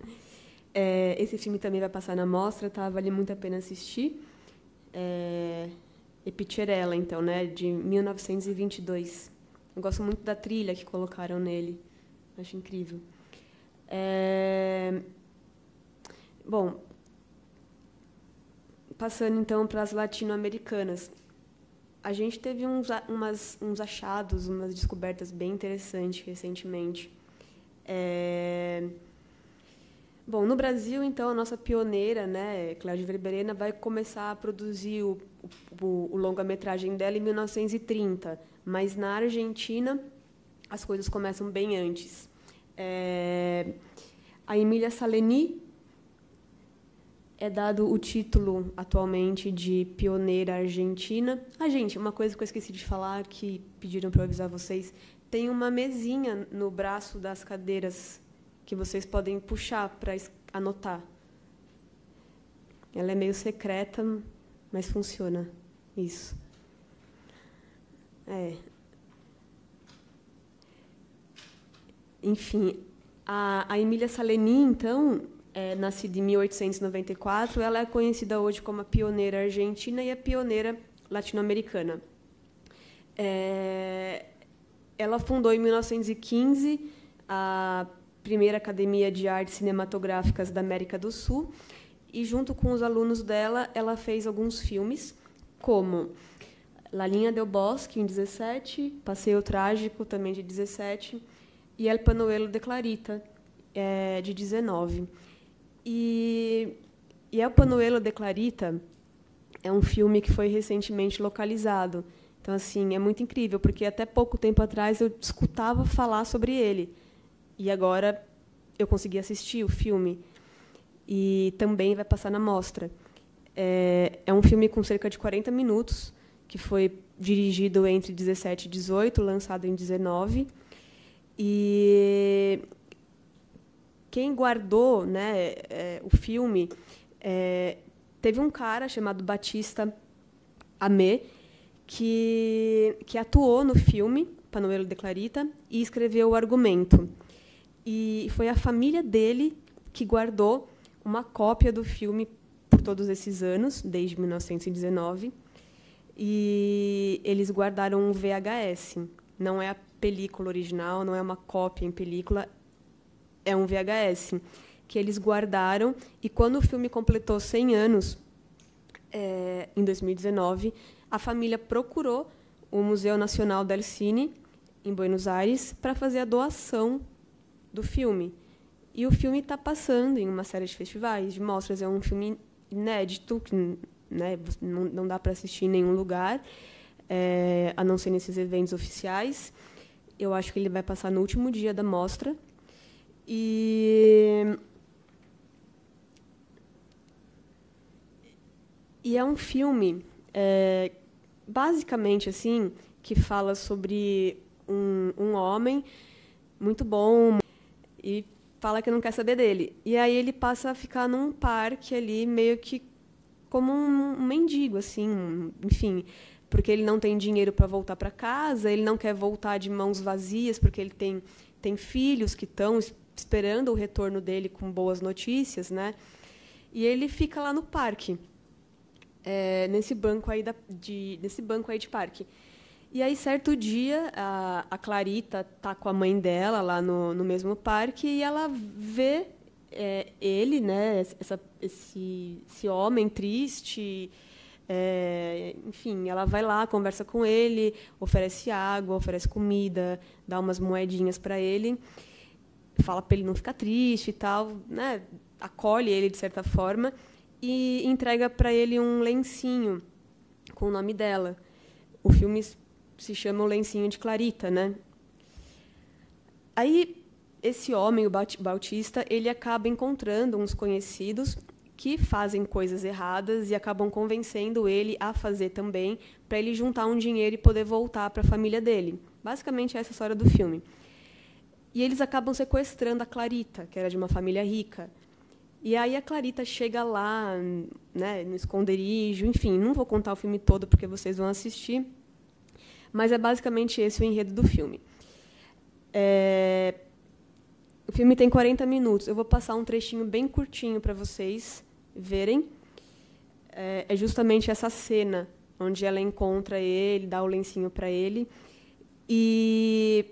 Speaker 3: É, esse filme também vai passar na mostra, tá? Vale muito a pena assistir. É, Epicharella, então, né? De 1922. Eu gosto muito da trilha que colocaram nele. Acho incrível. É, bom, passando então para as latino-americanas. A gente teve uns, umas, uns achados, umas descobertas bem interessantes recentemente. É... Bom, no Brasil, então, a nossa pioneira, né, Cláudia Verberena, vai começar a produzir o, o, o longa-metragem dela em 1930, mas na Argentina as coisas começam bem antes. É... A Emília Saleni é dado o título atualmente de pioneira argentina. Ah, gente, uma coisa que eu esqueci de falar, que pediram para eu avisar vocês, tem uma mesinha no braço das cadeiras que vocês podem puxar para anotar. Ela é meio secreta, mas funciona. Isso. É. Enfim, a, a Emília Saleni, então, é, nascida em 1894, ela é conhecida hoje como a pioneira argentina e a pioneira latino-americana. É, ela fundou em 1915 a primeira Academia de Artes Cinematográficas da América do Sul e, junto com os alunos dela, ela fez alguns filmes, como La Linha del Bosque, em 17, Passeio Trágico, também de 17, e El Panuelo de Clarita, é, de 19. E, e El Panuelo de Clarita é um filme que foi recentemente localizado. Então, assim, é muito incrível, porque até pouco tempo atrás eu escutava falar sobre ele. E agora eu consegui assistir o filme. E também vai passar na mostra. É, é um filme com cerca de 40 minutos, que foi dirigido entre 17 e 18, lançado em 19. E quem guardou né, é, o filme é, teve um cara chamado Batista Amé que, que atuou no filme Panuelo de Clarita e escreveu o argumento. E foi a família dele que guardou uma cópia do filme por todos esses anos, desde 1919. E eles guardaram um VHS. Não é a película original, não é uma cópia em película, é um VHS que eles guardaram e quando o filme completou 100 anos, é, em 2019, a família procurou o Museu Nacional del Cine em Buenos Aires para fazer a doação do filme. E o filme está passando em uma série de festivais, de mostras. É um filme inédito, que né, não, não dá para assistir em nenhum lugar, é, a não ser nesses eventos oficiais. Eu acho que ele vai passar no último dia da mostra, e, e é um filme, é, basicamente assim, que fala sobre um, um homem muito bom e fala que não quer saber dele. E aí ele passa a ficar num parque ali, meio que como um mendigo, assim, enfim, porque ele não tem dinheiro para voltar para casa, ele não quer voltar de mãos vazias, porque ele tem, tem filhos que estão esperando o retorno dele com boas notícias, né? E ele fica lá no parque, é, nesse banco aí da, de, nesse banco aí de parque. E aí certo dia a, a Clarita tá com a mãe dela lá no, no mesmo parque e ela vê é, ele, né? Essa, esse, esse homem triste. É, enfim, ela vai lá, conversa com ele, oferece água, oferece comida, dá umas moedinhas para ele fala para ele não ficar triste e tal, né? acolhe ele de certa forma e entrega para ele um lencinho com o nome dela. O filme se chama O Lencinho de Clarita, né? Aí esse homem, o Bautista, ele acaba encontrando uns conhecidos que fazem coisas erradas e acabam convencendo ele a fazer também, para ele juntar um dinheiro e poder voltar para a família dele. Basicamente essa é a história do filme. E eles acabam sequestrando a Clarita, que era de uma família rica. E aí a Clarita chega lá, né, no esconderijo, enfim, não vou contar o filme todo porque vocês vão assistir, mas é basicamente esse o enredo do filme. É... O filme tem 40 minutos. Eu vou passar um trechinho bem curtinho para vocês verem. É, é justamente essa cena onde ela encontra ele, dá o lencinho para ele. E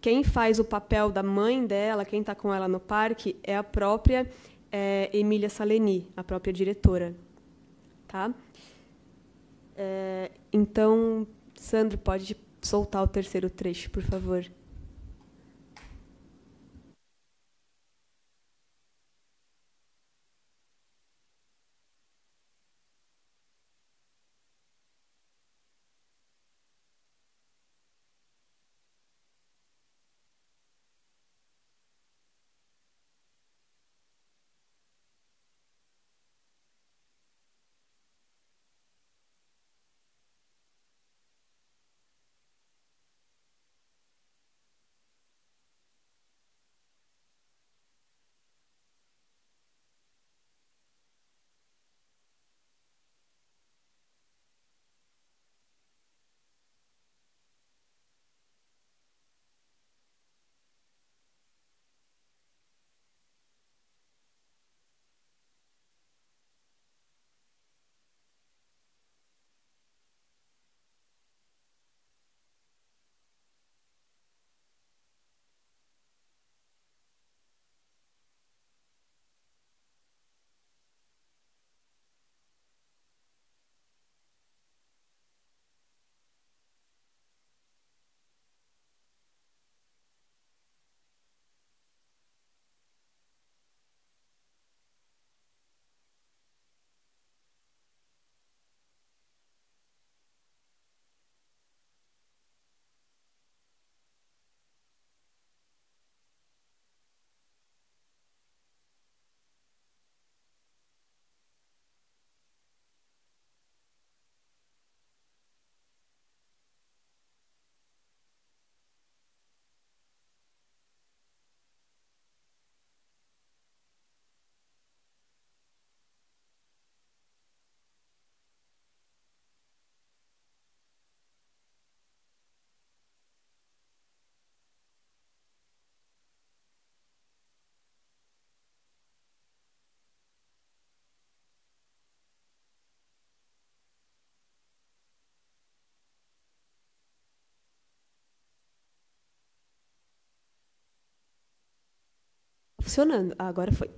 Speaker 3: quem faz o papel da mãe dela, quem está com ela no parque, é a própria é, Emília Saleni, a própria diretora. Tá? É, então, Sandro, pode soltar o terceiro trecho, por favor. Funcionando. Ah, agora foi.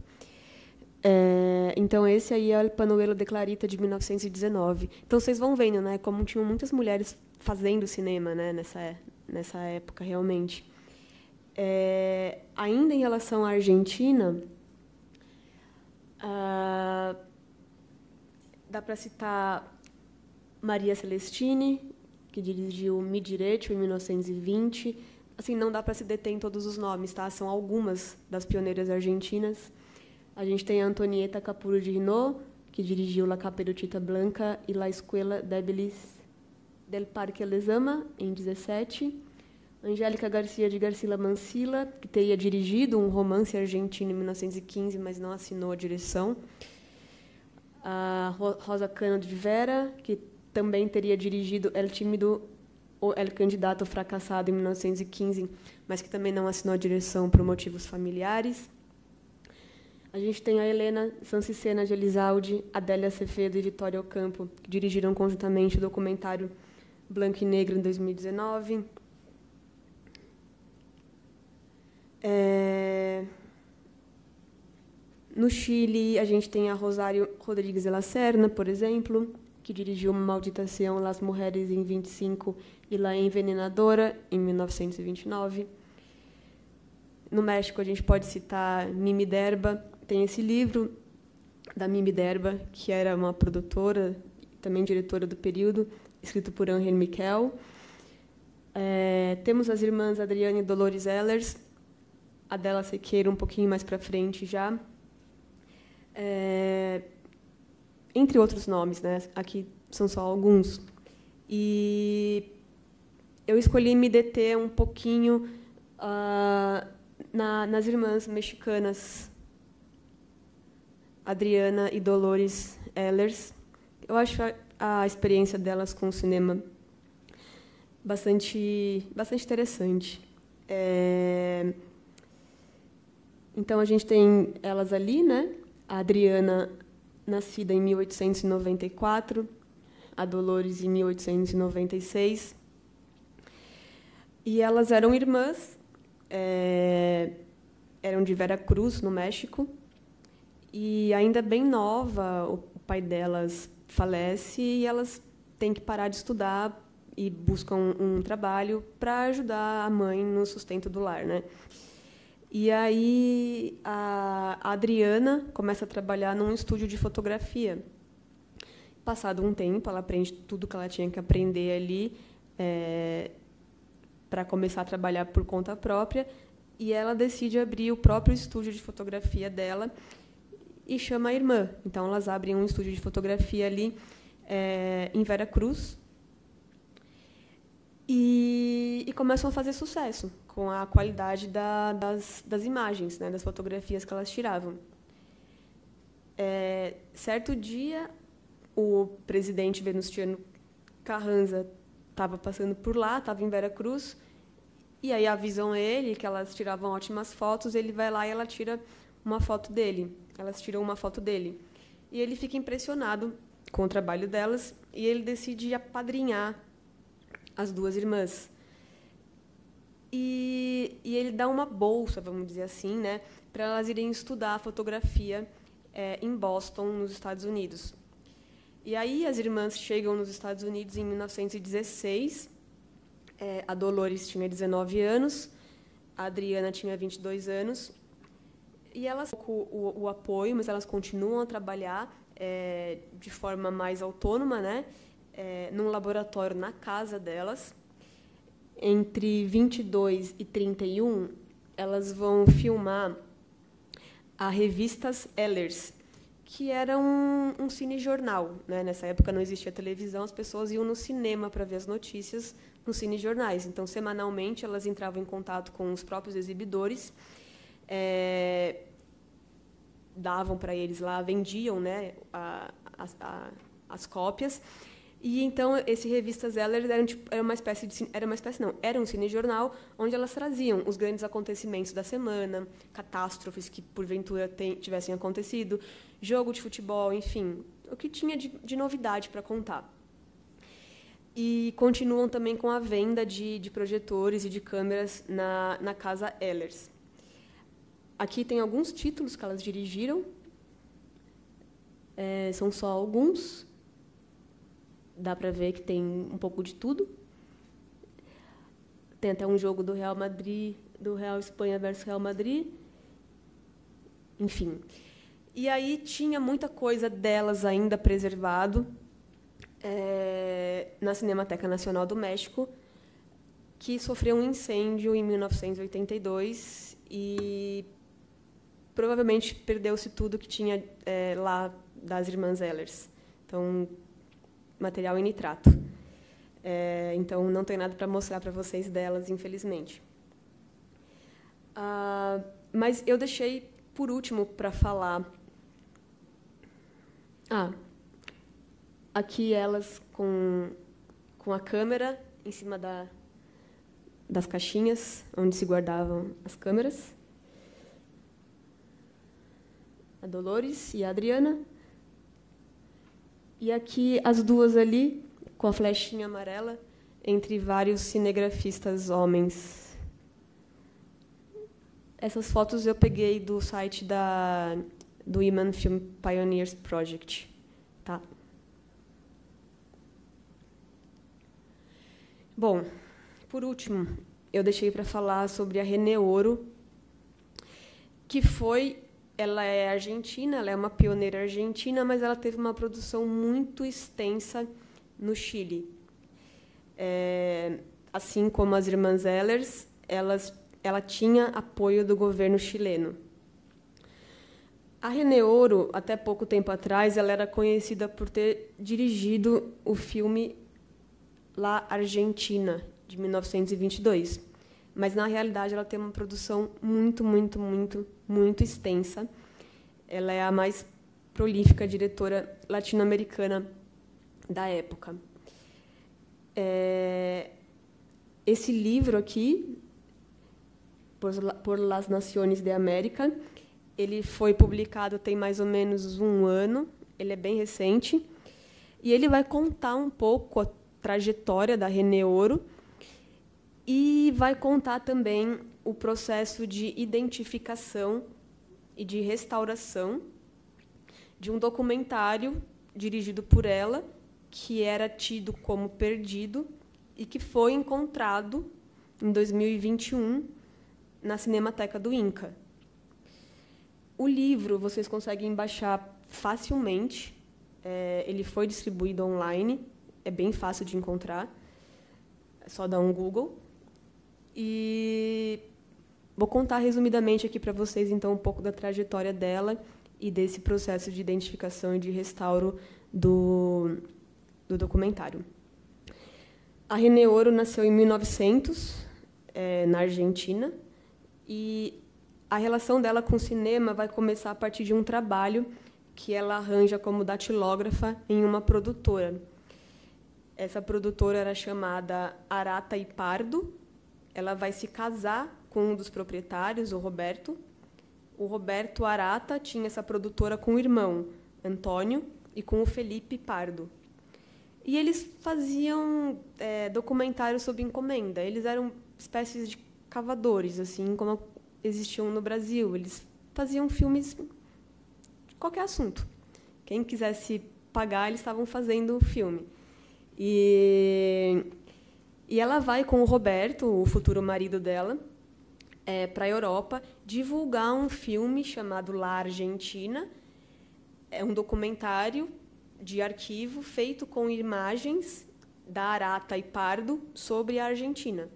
Speaker 3: É, então, esse aí é o Panuelo de Clarita, de 1919. Então, vocês vão vendo né, como tinham muitas mulheres fazendo cinema né, nessa, nessa época, realmente. É, ainda em relação à Argentina, ah, dá para citar Maria Celestine, que dirigiu Mi Direito, em 1920, assim, não dá para se deter em todos os nomes, tá? São algumas das pioneiras argentinas. A gente tem a Antonieta Capuro de Rinot, que dirigiu La Caperucita Blanca e La Escuela Debelis del Parque Lesama, em 17. Angélica Garcia de Garcila Mancilla, que teria dirigido um romance argentino em 1915, mas não assinou a direção. A Rosa Cano de Vera, que também teria dirigido El Tímido o Candidato fracassado em 1915, mas que também não assinou a direção por motivos familiares. A gente tem a Helena Sancicena de Elizalde, Adélia Cefedo e Vitória Ocampo, que dirigiram conjuntamente o documentário Blanco e Negro em 2019. É... No Chile, a gente tem a Rosário Rodrigues de la Serna, por exemplo, que dirigiu Malditação Las Mulheres em 25 e La Envenenadora, em 1929. No México, a gente pode citar Mimi Derba. Tem esse livro da Mimi Derba, que era uma produtora, também diretora do período, escrito por Angel Miquel. É, temos as irmãs Adriane e Dolores Ellers, a dela Sequeira um pouquinho mais para frente já. É, entre outros nomes, né? aqui são só alguns. E eu escolhi me deter um pouquinho uh, na, nas irmãs mexicanas Adriana e Dolores Ehlers. Eu acho a, a experiência delas com o cinema bastante, bastante interessante. É, Então a gente tem elas ali, né? A Adriana, nascida em 1894, a Dolores em 1896. E elas eram irmãs, é, eram de Vera Cruz, no México. E ainda bem nova, o pai delas falece e elas têm que parar de estudar e buscam um trabalho para ajudar a mãe no sustento do lar, né? E aí a Adriana começa a trabalhar num estúdio de fotografia. Passado um tempo, ela aprende tudo que ela tinha que aprender ali é, para começar a trabalhar por conta própria e ela decide abrir o próprio estúdio de fotografia dela e chama a irmã. Então elas abrem um estúdio de fotografia ali é, em Vera Cruz e, e, começam a fazer sucesso com a qualidade da, das, das imagens, né, das fotografias que elas tiravam. É, certo dia, o presidente Venustiano Carranza estava passando por lá, estava em Vera Cruz, e aí avisam ele que elas tiravam ótimas fotos, ele vai lá e ela tira uma foto dele. Elas tiram uma foto dele. E ele fica impressionado com o trabalho delas e ele decide apadrinhar as duas irmãs. E, e ele dá uma bolsa, vamos dizer assim, né, para elas irem estudar fotografia é, em Boston, nos Estados Unidos. E aí as irmãs chegam nos Estados Unidos em 1916. É, a Dolores tinha 19 anos, a Adriana tinha 22 anos. E elas o, o, o apoio, mas elas continuam a trabalhar é, de forma mais autônoma, né? É, num laboratório na casa delas. Entre 22 e 31, elas vão filmar a revistas Ellers, que era um, um cinejornal. Né? Nessa época não existia televisão, as pessoas iam no cinema para ver as notícias nos cinejornais. Então, semanalmente, elas entravam em contato com os próprios exibidores, é, davam para eles lá, vendiam né, a, a, a, as cópias. E então esse revista Zeller era, tipo, era uma espécie de era uma espécie não, era um cinejornal onde elas traziam os grandes acontecimentos da semana, catástrofes que porventura tem, tivessem acontecido, jogo de futebol, enfim, o que tinha de, de novidade para contar. E continuam também com a venda de, de projetores e de câmeras na, na casa Ellers. Aqui tem alguns títulos que elas dirigiram. É, são só alguns. Dá para ver que tem um pouco de tudo. Tem até um jogo do Real Madrid, do Real Espanha versus Real Madrid. Enfim. E aí tinha muita coisa delas ainda preservado é, na Cinemateca Nacional do México, que sofreu um incêndio em 1982 e provavelmente perdeu-se tudo que tinha é, lá das irmãs Ellers. Então, material em nitrato. É, então, não tem nada para mostrar para vocês delas, infelizmente. Ah, mas eu deixei por último para falar ah, aqui elas com, com a câmera em cima da, das caixinhas onde se guardavam as câmeras. A Dolores e a Adriana. E aqui as duas ali, com a flechinha amarela, entre vários cinegrafistas homens. Essas fotos eu peguei do site da do Iman Film Pioneers Project. Tá? Bom, por último, eu deixei para falar sobre a René Ouro, que foi, ela é argentina, ela é uma pioneira argentina, mas ela teve uma produção muito extensa no Chile. É, assim como as irmãs Ellers, elas, ela tinha apoio do governo chileno. A René Ouro, até pouco tempo atrás, ela era conhecida por ter dirigido o filme La Argentina, de 1922. Mas, na realidade, ela tem uma produção muito, muito, muito, muito extensa. Ela é a mais prolífica diretora latino-americana da época. É... Esse livro aqui por, Las Naciones de América. Ele foi publicado tem mais ou menos um ano, ele é bem recente. E ele vai contar um pouco a trajetória da René Ouro e vai contar também o processo de identificação e de restauração de um documentário dirigido por ela, que era tido como perdido e que foi encontrado em 2021 na Cinemateca do Inca. O livro vocês conseguem baixar facilmente. É, ele foi distribuído online, é bem fácil de encontrar. É só dar um Google. E vou contar resumidamente aqui para vocês então um pouco da trajetória dela e desse processo de identificação e de restauro do, do documentário. A René Ouro nasceu em 1900, é, na Argentina, e a relação dela com o cinema vai começar a partir de um trabalho que ela arranja como datilógrafa em uma produtora. Essa produtora era chamada Arata e Pardo. Ela vai se casar com um dos proprietários, o Roberto. O Roberto Arata tinha essa produtora com o irmão, Antônio, e com o Felipe Pardo. E eles faziam é, documentários sob encomenda. Eles eram espécies de cavadores, assim como existiam no Brasil. Eles faziam filmes de qualquer assunto. Quem quisesse pagar, eles estavam fazendo o filme. E, e ela vai com o Roberto, o futuro marido dela, é, para a Europa divulgar um filme chamado La Argentina. É um documentário de arquivo feito com imagens da Arata e Pardo sobre a Argentina.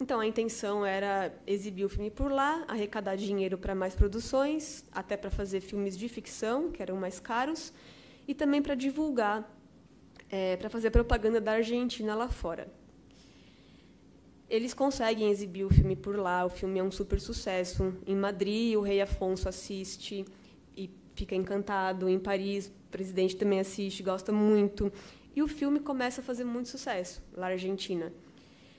Speaker 3: Então, a intenção era exibir o filme por lá, arrecadar dinheiro para mais produções, até para fazer filmes de ficção, que eram mais caros, e também para divulgar, é, para fazer propaganda da Argentina lá fora. Eles conseguem exibir o filme por lá, o filme é um super sucesso. Em Madrid, o rei Afonso assiste e fica encantado. Em Paris, o presidente também assiste, gosta muito. E o filme começa a fazer muito sucesso lá na Argentina.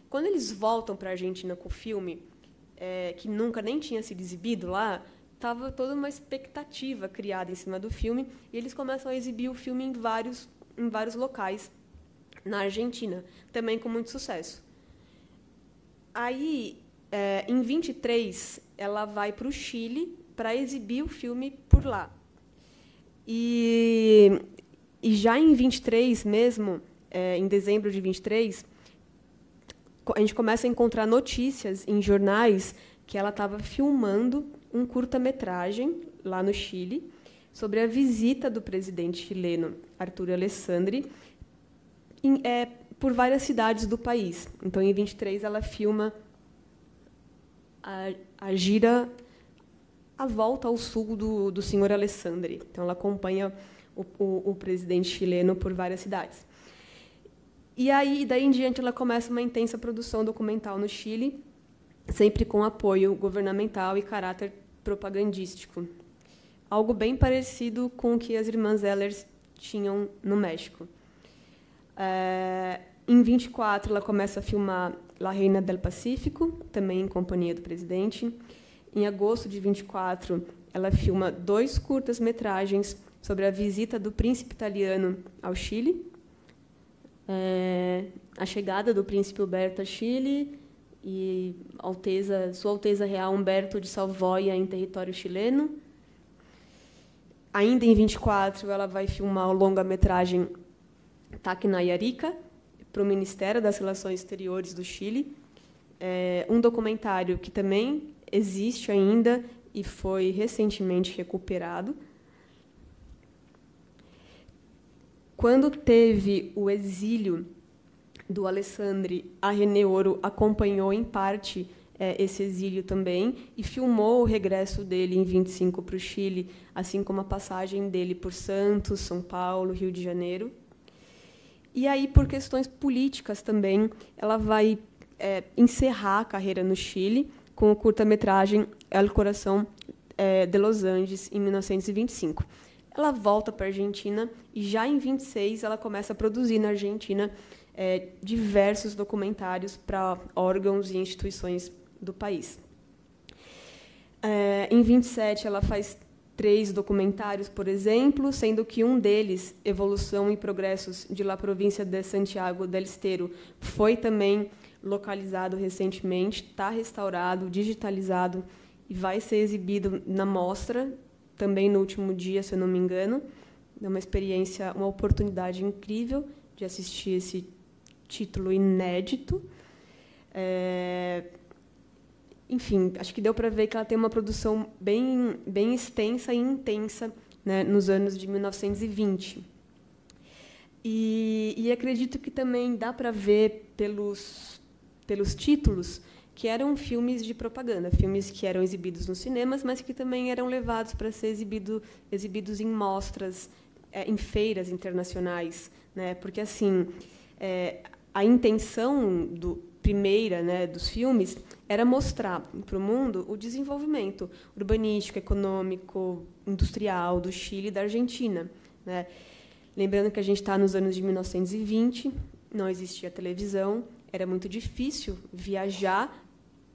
Speaker 3: Quando eles voltam para a Argentina com o filme, é, que nunca nem tinha sido exibido lá, estava toda uma expectativa criada em cima do filme e eles começam a exibir o filme em vários, em vários locais na Argentina, também com muito sucesso. Aí, é, em 23, ela vai para o Chile para exibir o filme por lá. E, e já em 23 mesmo, é, em dezembro de 23, a gente começa a encontrar notícias em jornais que ela estava filmando um curta-metragem lá no Chile sobre a visita do presidente chileno Arturo Alessandri em, é, por várias cidades do país. Então, em 23, ela filma a, a gira a volta ao sul do, do senhor Alessandri. Então, ela acompanha o, o, o presidente chileno por várias cidades. E aí, daí em diante, ela começa uma intensa produção documental no Chile, sempre com apoio governamental e caráter propagandístico. Algo bem parecido com o que as irmãs Ehlers tinham no México. É, em 24, ela começa a filmar La Reina del Pacífico, também em companhia do presidente. Em agosto de 24, ela filma dois curtas-metragens sobre a visita do príncipe italiano ao Chile, é, a chegada do príncipe Humberto a Chile e Alteza, Sua Alteza Real Humberto de Savoia em território chileno. Ainda em 24, ela vai filmar o longa-metragem Tacnayarica para o Ministério das Relações Exteriores do Chile, é um documentário que também existe ainda e foi recentemente recuperado. Quando teve o exílio do Alessandri, a René Ouro acompanhou em parte é, esse exílio também e filmou o regresso dele em 25 para o Chile, assim como a passagem dele por Santos, São Paulo, Rio de Janeiro. E aí, por questões políticas também, ela vai é, encerrar a carreira no Chile com o curta-metragem El Coração é, de Los Angeles, em 1925 ela volta para a Argentina e já em 26 ela começa a produzir na Argentina é, diversos documentários para órgãos e instituições do país. É, em 27, ela faz três documentários, por exemplo, sendo que um deles, Evolução e Progressos de la Província de Santiago del Estero, foi também localizado recentemente, está restaurado, digitalizado e vai ser exibido na mostra também no último dia, se eu não me engano. É uma experiência, uma oportunidade incrível de assistir esse título inédito. É, enfim, acho que deu para ver que ela tem uma produção bem, bem extensa e intensa né, nos anos de 1920. E, e acredito que também dá para ver pelos, pelos títulos que eram filmes de propaganda, filmes que eram exibidos nos cinemas, mas que também eram levados para ser exibido, exibidos em mostras, é, em feiras internacionais, né? Porque assim, é, a intenção do, primeira né, dos filmes era mostrar para o mundo o desenvolvimento urbanístico, econômico, industrial do Chile e da Argentina. Né? Lembrando que a gente está nos anos de 1920, não existia televisão, era muito difícil viajar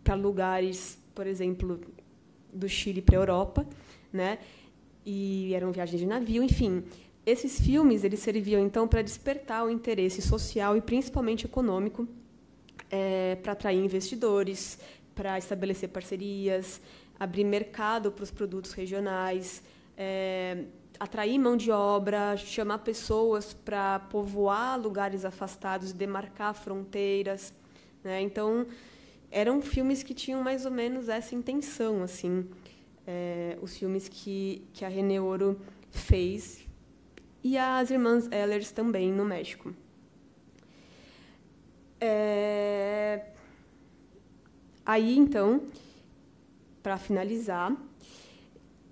Speaker 3: para lugares, por exemplo, do Chile para a Europa, né? E eram viagens de navio, enfim. Esses filmes eles serviam então para despertar o interesse social e principalmente econômico é, para atrair investidores, para estabelecer parcerias, abrir mercado para os produtos regionais, é, atrair mão de obra, chamar pessoas para povoar lugares afastados, demarcar fronteiras. Né? Então, eram filmes que tinham mais ou menos essa intenção, assim, é, os filmes que, que a René Ouro fez e as irmãs Ehlers também no México. Aí, então, para finalizar,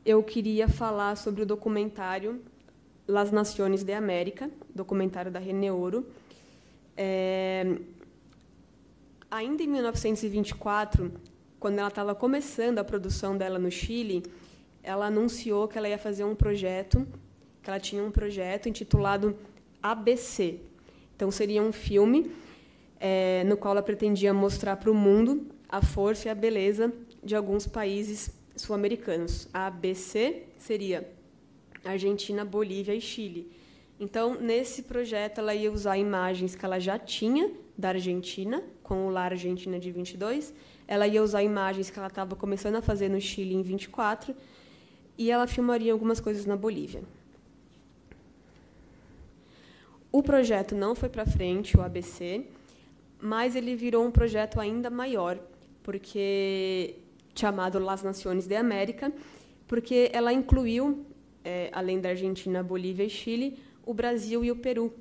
Speaker 3: eu queria falar sobre o documentário Las Naciones de América, documentário da René Ouro. É... Ainda em 1924, quando ela estava começando a produção dela no Chile, ela anunciou que ela ia fazer um projeto, que ela tinha um projeto intitulado ABC. Então seria um filme é, no qual ela pretendia mostrar para o mundo a força e a beleza de alguns países sul-americanos. A ABC seria Argentina, Bolívia e Chile. Então, nesse projeto, ela ia usar imagens que ela já tinha da Argentina, com o Lar Argentina de 22. Ela ia usar imagens que ela estava começando a fazer no Chile em 24. E ela filmaria algumas coisas na Bolívia. O projeto não foi para frente, o ABC mas ele virou um projeto ainda maior, porque chamado Las Naciones de América, porque ela incluiu, é, além da Argentina, Bolívia e Chile, o Brasil e o Peru,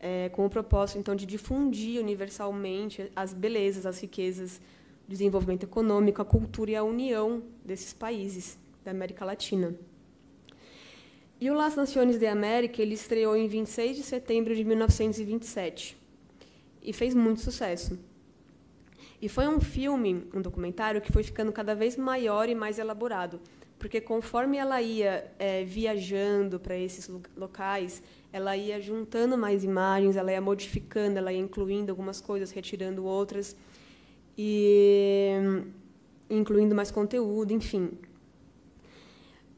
Speaker 3: é, com o propósito então de difundir universalmente as belezas, as riquezas, o desenvolvimento econômico, a cultura e a união desses países da América Latina. E o Las Naciones de América ele estreou em 26 de setembro de 1927 e fez muito sucesso. E foi um filme, um documentário, que foi ficando cada vez maior e mais elaborado, porque conforme ela ia é, viajando para esses locais, ela ia juntando mais imagens, ela ia modificando, ela ia incluindo algumas coisas, retirando outras, e incluindo mais conteúdo, enfim.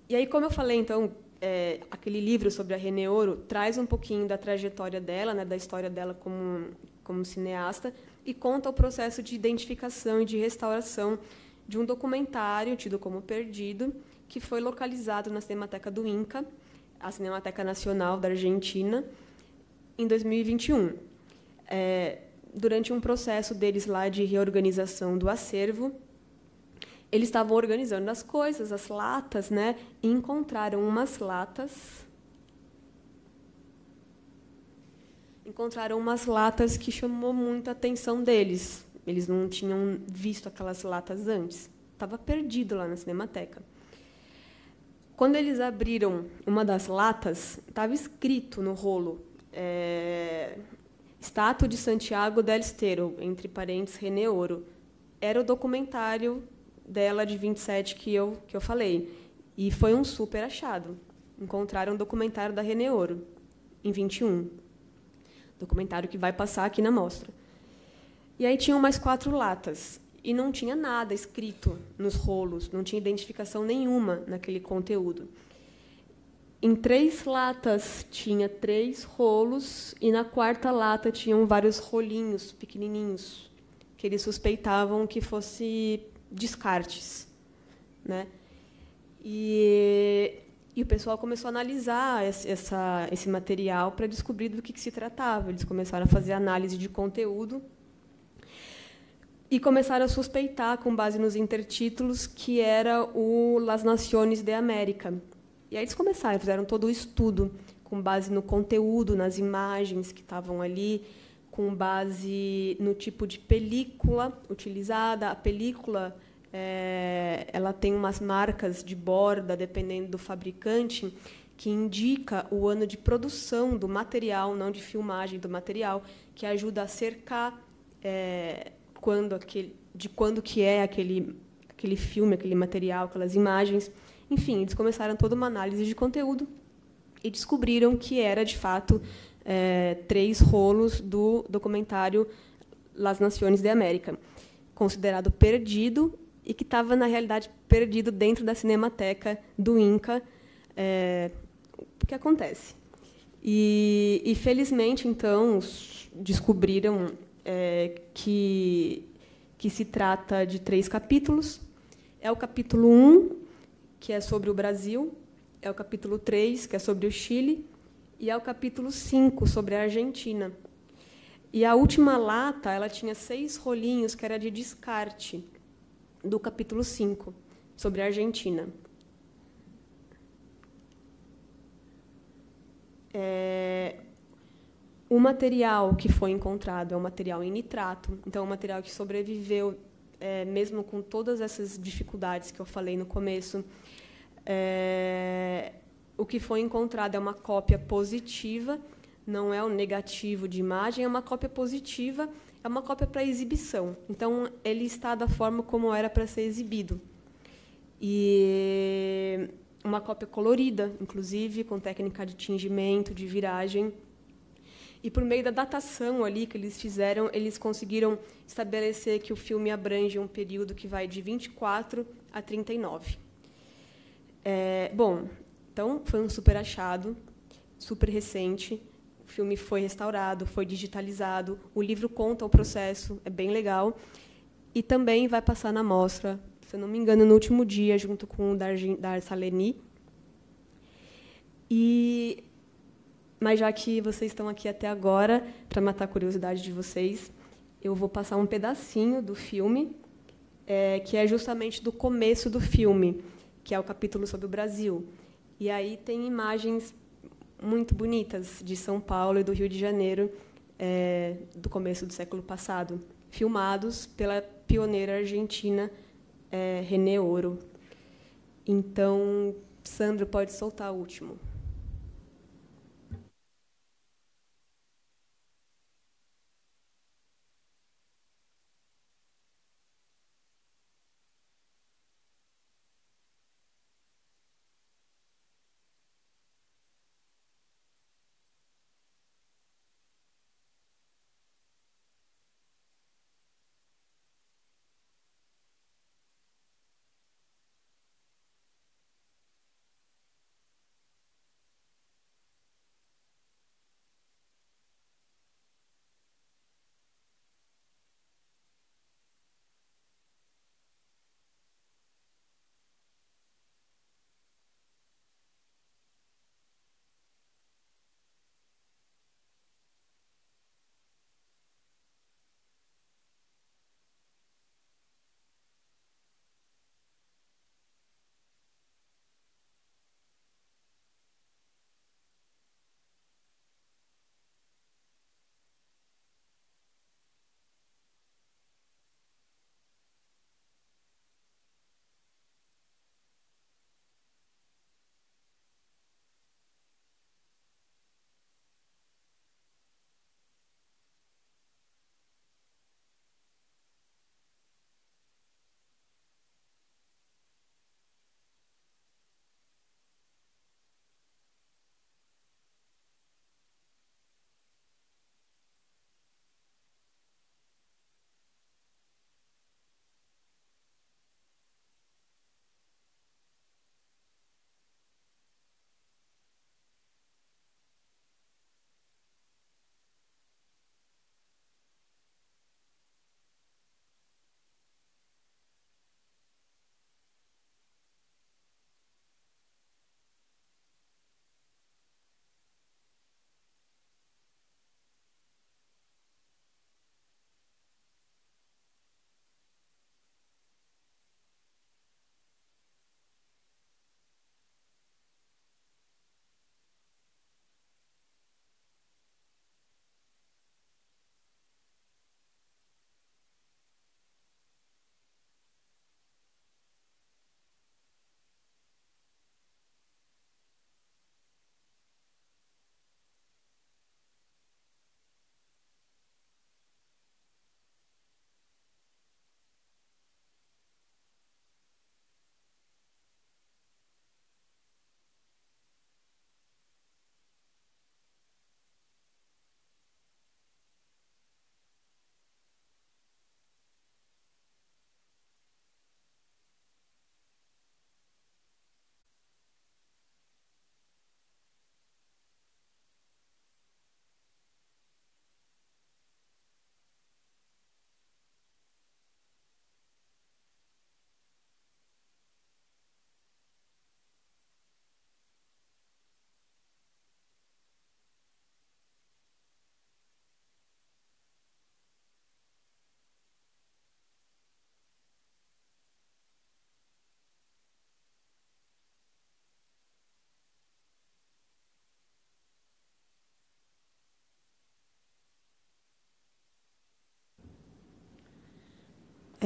Speaker 3: E aí, como eu falei, então, é, aquele livro sobre a René Ouro traz um pouquinho da trajetória dela, né, da história dela como como cineasta e conta o processo de identificação e de restauração de um documentário tido como perdido, que foi localizado na Cinemateca do Inca, a Cinemateca Nacional da Argentina, em 2021. É, durante um processo deles lá de reorganização do acervo, eles estavam organizando as coisas, as latas, né? E encontraram umas latas encontraram umas latas que chamou muito a atenção deles. Eles não tinham visto aquelas latas antes. Estava perdido lá na Cinemateca. Quando eles abriram uma das latas, estava escrito no rolo é, Estátua de Santiago del Estero, entre parênteses, René Ouro. Era o documentário dela de 27 que eu, que eu falei. E foi um super achado. Encontraram um documentário da René Ouro, em 21 documentário que vai passar aqui na mostra. E aí tinham mais quatro latas. e não tinha nada escrito nos rolos, não tinha identificação nenhuma naquele conteúdo. Em três latas tinha três rolos e na quarta lata tinham vários rolinhos pequenininhos que eles suspeitavam que fosse descartes, né? E, e o pessoal começou a analisar esse, essa, esse material para descobrir do que, que se tratava. Eles começaram a fazer análise de conteúdo e começaram a suspeitar, com base nos intertítulos, que era o Las Naciones de América, e aí eles começaram, fizeram todo o estudo com base no conteúdo, nas imagens que estavam ali, com base no tipo de película utilizada. A película é, ela tem umas marcas de borda, dependendo do fabricante, que indica o ano de produção do material, não de filmagem do material, que ajuda a cercar é, quando aquele, de quando que é aquele, aquele filme, aquele material, aquelas imagens. Enfim, eles começaram toda uma análise de conteúdo e descobriram que era, de fato, é, três rolos do documentário Las Naciones de América, considerado perdido e que estava, na realidade, perdido dentro da cinemateca do Inca. É, o que acontece? E, e felizmente, então, descobriram é, que, que se trata de três capítulos. É o capítulo 1, que é sobre o Brasil, é o capítulo 3, que é sobre o Chile, e é o capítulo 5, sobre a Argentina. E a última lata, ela tinha seis rolinhos, que era de descarte, do capítulo 5, sobre a Argentina. É, o material que foi encontrado é um material em nitrato, então é um material que sobreviveu, é, mesmo com todas essas dificuldades que eu falei no começo, é, o que foi encontrado é uma cópia positiva, não é o negativo de imagem, é uma cópia positiva, é uma cópia para exibição. Então, ele está da forma como era para ser exibido. E uma cópia colorida, inclusive, com técnica de tingimento, de viragem. E por meio da datação ali que eles fizeram, eles conseguiram estabelecer que o filme abrange um período que vai de 24 a 39. É, bom, então foi um super achado, super recente. O filme foi restaurado, foi digitalizado. O livro conta o processo, é bem legal. E também vai passar na mostra, se não me engano, no último dia, junto com o Dar Saleni. E mas já que vocês estão aqui até agora, para matar a curiosidade de vocês, eu vou passar um pedacinho do filme, é, que é justamente do começo do filme que é o capítulo sobre o Brasil. E aí tem imagens muito bonitas de São Paulo e do Rio de Janeiro é, do começo do século passado, filmados pela pioneira argentina é, René Ouro. Então, Sandro, pode soltar o último.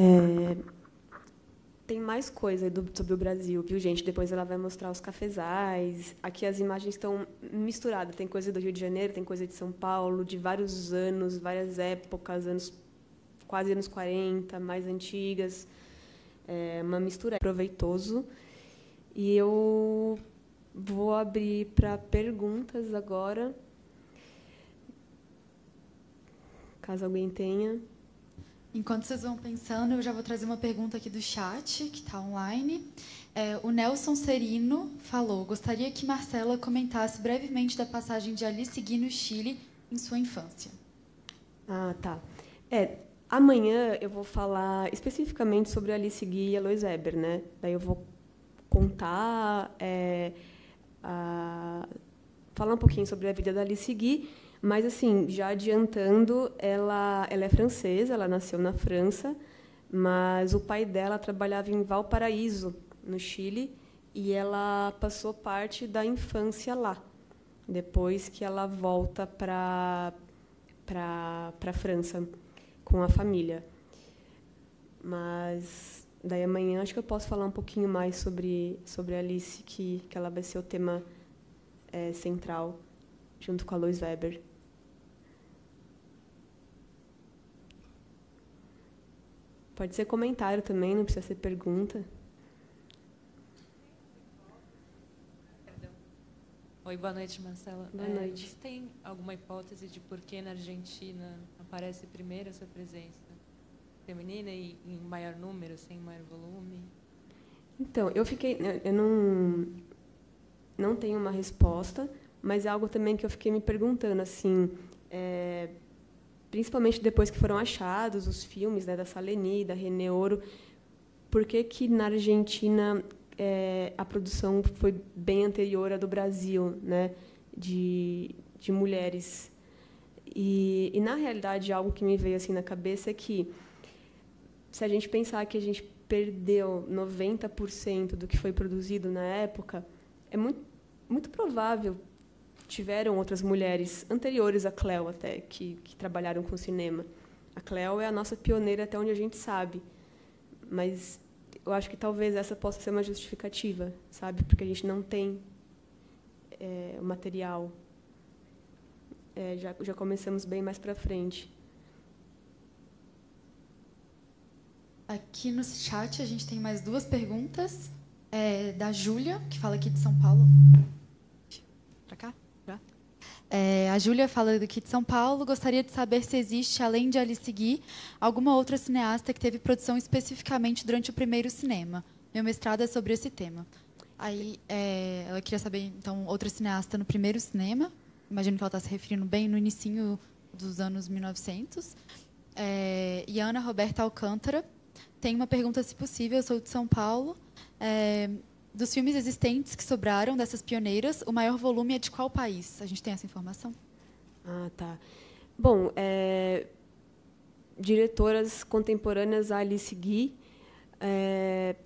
Speaker 3: É, tem mais coisa do, sobre o Brasil, viu, gente? Depois ela vai mostrar os cafezais. Aqui as imagens estão misturadas. Tem coisa do Rio de Janeiro, tem coisa de São Paulo, de vários anos, várias épocas, anos quase anos 40, mais antigas. É uma mistura proveitoso. E eu vou abrir para perguntas agora. Caso alguém tenha.
Speaker 4: Enquanto vocês vão pensando, eu já vou trazer uma pergunta aqui do chat, que está online. É, o Nelson Serino falou: gostaria que Marcela comentasse brevemente da passagem de Alice Guy no Chile em sua infância.
Speaker 3: Ah, tá. É, amanhã eu vou falar especificamente sobre Alice Guy e Alois Weber, né? Daí eu vou contar, é, a, falar um pouquinho sobre a vida da Alice Guy mas, assim, já adiantando, ela, ela é francesa, ela nasceu na França, mas o pai dela trabalhava em Valparaíso, no Chile, e ela passou parte da infância lá, depois que ela volta para a França com a família. Mas daí amanhã acho que eu posso falar um pouquinho mais sobre, sobre Alice, que, que ela vai ser o tema é, central, junto com a Lois Weber. Pode ser comentário também, não precisa ser pergunta.
Speaker 5: Oi, boa noite, Marcela.
Speaker 3: Boa é, noite.
Speaker 5: Você tem alguma hipótese de por que na Argentina aparece primeiro essa presença feminina e em maior número, sem maior volume?
Speaker 3: Então, eu fiquei, eu não não tenho uma resposta, mas é algo também que eu fiquei me perguntando assim, é, principalmente depois que foram achados os filmes né, da Saleni, da René Ouro, por que, que na Argentina é, a produção foi bem anterior à do Brasil, né, de, de mulheres? E, e, na realidade, algo que me veio assim na cabeça é que, se a gente pensar que a gente perdeu 90% do que foi produzido na época, é muito, muito provável tiveram outras mulheres anteriores a Cleo até que, que trabalharam com cinema. A Cleo é a nossa pioneira até onde a gente sabe, mas eu acho que talvez essa possa ser uma justificativa, sabe? Porque a gente não tem é, o material. É, já, já começamos bem mais para frente.
Speaker 4: Aqui no chat a gente tem mais duas perguntas. É, da Júlia, que fala aqui de São Paulo. É, a Júlia fala daqui de São Paulo. Gostaria de saber se existe, além de Alice Guy, alguma outra cineasta que teve produção especificamente durante o primeiro cinema. Meu mestrado é sobre esse tema. Aí, é, ela queria saber, então, outra cineasta no primeiro cinema. Imagino que ela está se referindo bem no início dos anos 1900. É, e Ana Roberta Alcântara tem uma pergunta, se possível. Eu sou de São Paulo. É, dos filmes existentes que sobraram dessas pioneiras, o maior volume é de qual país? A gente tem essa informação?
Speaker 3: Ah, tá. Bom, é, diretoras contemporâneas a Alice Guy, é,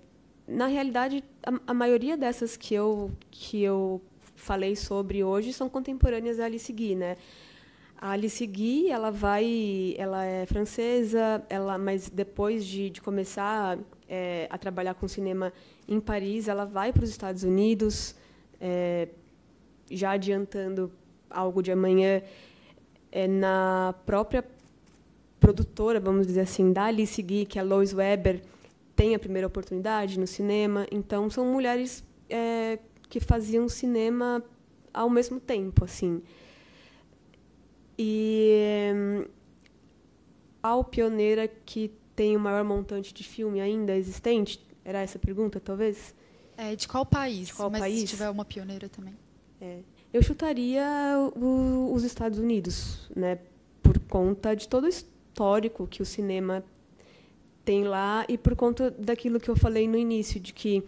Speaker 3: na realidade, a, a, maioria dessas que eu que eu falei sobre hoje são contemporâneas a Alice Guy, né? A Alice Guy, ela vai, ela é francesa, ela, mas depois de, de começar é, a trabalhar com cinema em Paris, ela vai para os Estados Unidos, é, já adiantando algo de amanhã, é, na própria produtora, vamos dizer assim, da Alice Guy, que é a Lois Weber, tem a primeira oportunidade no cinema. Então, são mulheres é, que faziam cinema ao mesmo tempo, assim. E a pioneira que tem o maior montante de filme ainda existente? Era essa a pergunta, talvez?
Speaker 4: É, de qual país?
Speaker 3: De qual
Speaker 4: Mas
Speaker 3: país?
Speaker 4: se tiver uma pioneira também.
Speaker 3: É. Eu chutaria o, os Estados Unidos, né? por conta de todo o histórico que o cinema tem lá e por conta daquilo que eu falei no início, de que,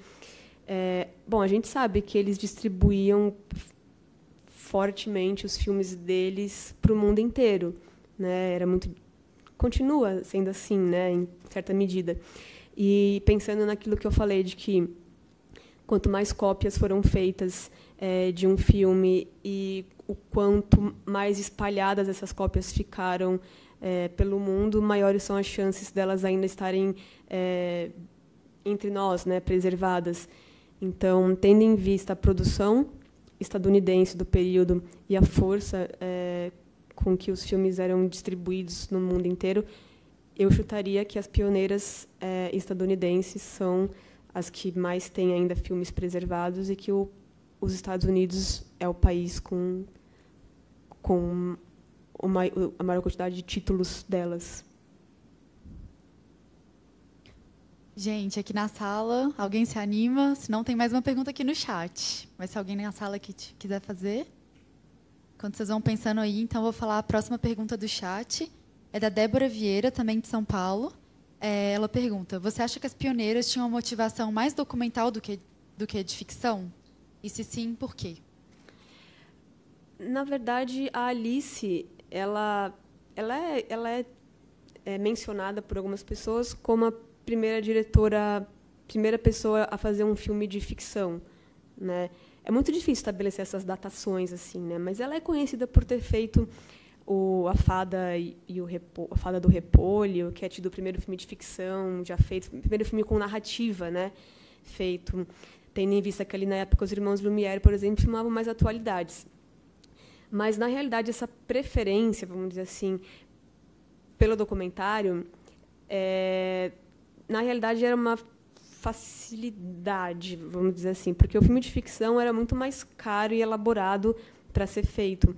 Speaker 3: é, bom, a gente sabe que eles distribuíam fortemente os filmes deles para o mundo inteiro, né? Era muito continua sendo assim, né, em certa medida. E pensando naquilo que eu falei de que quanto mais cópias foram feitas é, de um filme e o quanto mais espalhadas essas cópias ficaram é, pelo mundo, maiores são as chances delas ainda estarem é, entre nós, né, preservadas. Então, tendo em vista a produção estadunidense do período e a força é, com que os filmes eram distribuídos no mundo inteiro, eu chutaria que as pioneiras é, estadunidenses são as que mais têm ainda filmes preservados e que o, os Estados Unidos é o país com, com uma, a maior quantidade de títulos delas.
Speaker 4: Gente, aqui na sala, alguém se anima? Se não, tem mais uma pergunta aqui no chat. Mas se alguém na sala que quiser fazer. Quando vocês vão pensando aí, então vou falar a próxima pergunta do chat. É da Débora Vieira, também de São Paulo. É, ela pergunta: Você acha que as pioneiras tinham uma motivação mais documental do que, do que de ficção? E se sim, por quê?
Speaker 3: Na verdade, a Alice, ela, ela, é, ela é, é mencionada por algumas pessoas como a primeira diretora, primeira pessoa a fazer um filme de ficção, né? É muito difícil estabelecer essas datações assim, né? Mas ela é conhecida por ter feito o a fada e, o Repo, a fada do repolho, que é tido o primeiro filme de ficção já feito, primeiro filme com narrativa, né? Feito tendo em vista que ali na época os irmãos Lumière, por exemplo, filmavam mais atualidades. Mas na realidade essa preferência, vamos dizer assim, pelo documentário é, na realidade, era uma facilidade, vamos dizer assim, porque o filme de ficção era muito mais caro e elaborado para ser feito.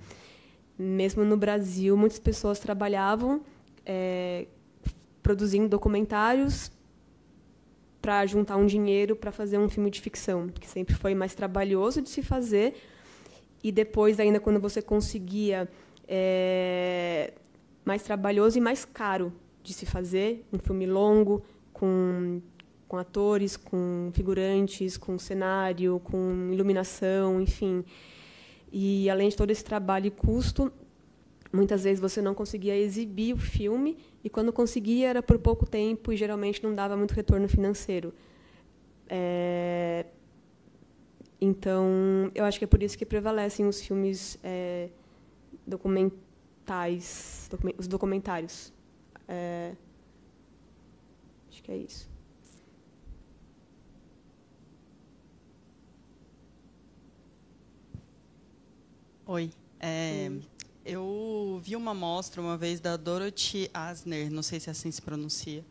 Speaker 3: Mesmo no Brasil, muitas pessoas trabalhavam é, produzindo documentários para juntar um dinheiro para fazer um filme de ficção, que sempre foi mais trabalhoso de se fazer. E depois, ainda quando você conseguia, é, mais trabalhoso e mais caro de se fazer, um filme longo, com, com atores, com figurantes, com cenário, com iluminação, enfim. E além de todo esse trabalho e custo, muitas vezes você não conseguia exibir o filme e quando conseguia era por pouco tempo e geralmente não dava muito retorno financeiro. É... Então, eu acho que é por isso que prevalecem os filmes é, documentais, os documentários. É, Acho que é isso.
Speaker 6: Oi. É, eu vi uma mostra uma vez da Dorothy Asner, não sei se assim se pronuncia.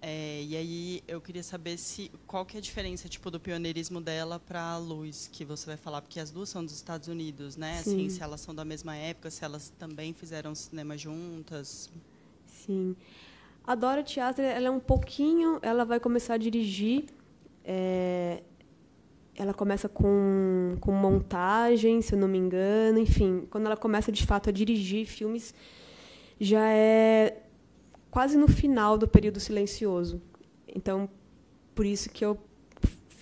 Speaker 6: É, e aí eu queria saber se qual que é a diferença tipo do pioneirismo dela para a Luz que você vai falar, porque as duas são dos Estados Unidos, né? Assim, Sim. Assim, se elas são da mesma época, se elas também fizeram cinema juntas.
Speaker 3: Sim. A Dorothy Asner, ela é um pouquinho, ela vai começar a dirigir. É, ela começa com, com montagem, se eu não me engano, enfim, quando ela começa de fato a dirigir filmes, já é quase no final do período silencioso. Então, por isso que eu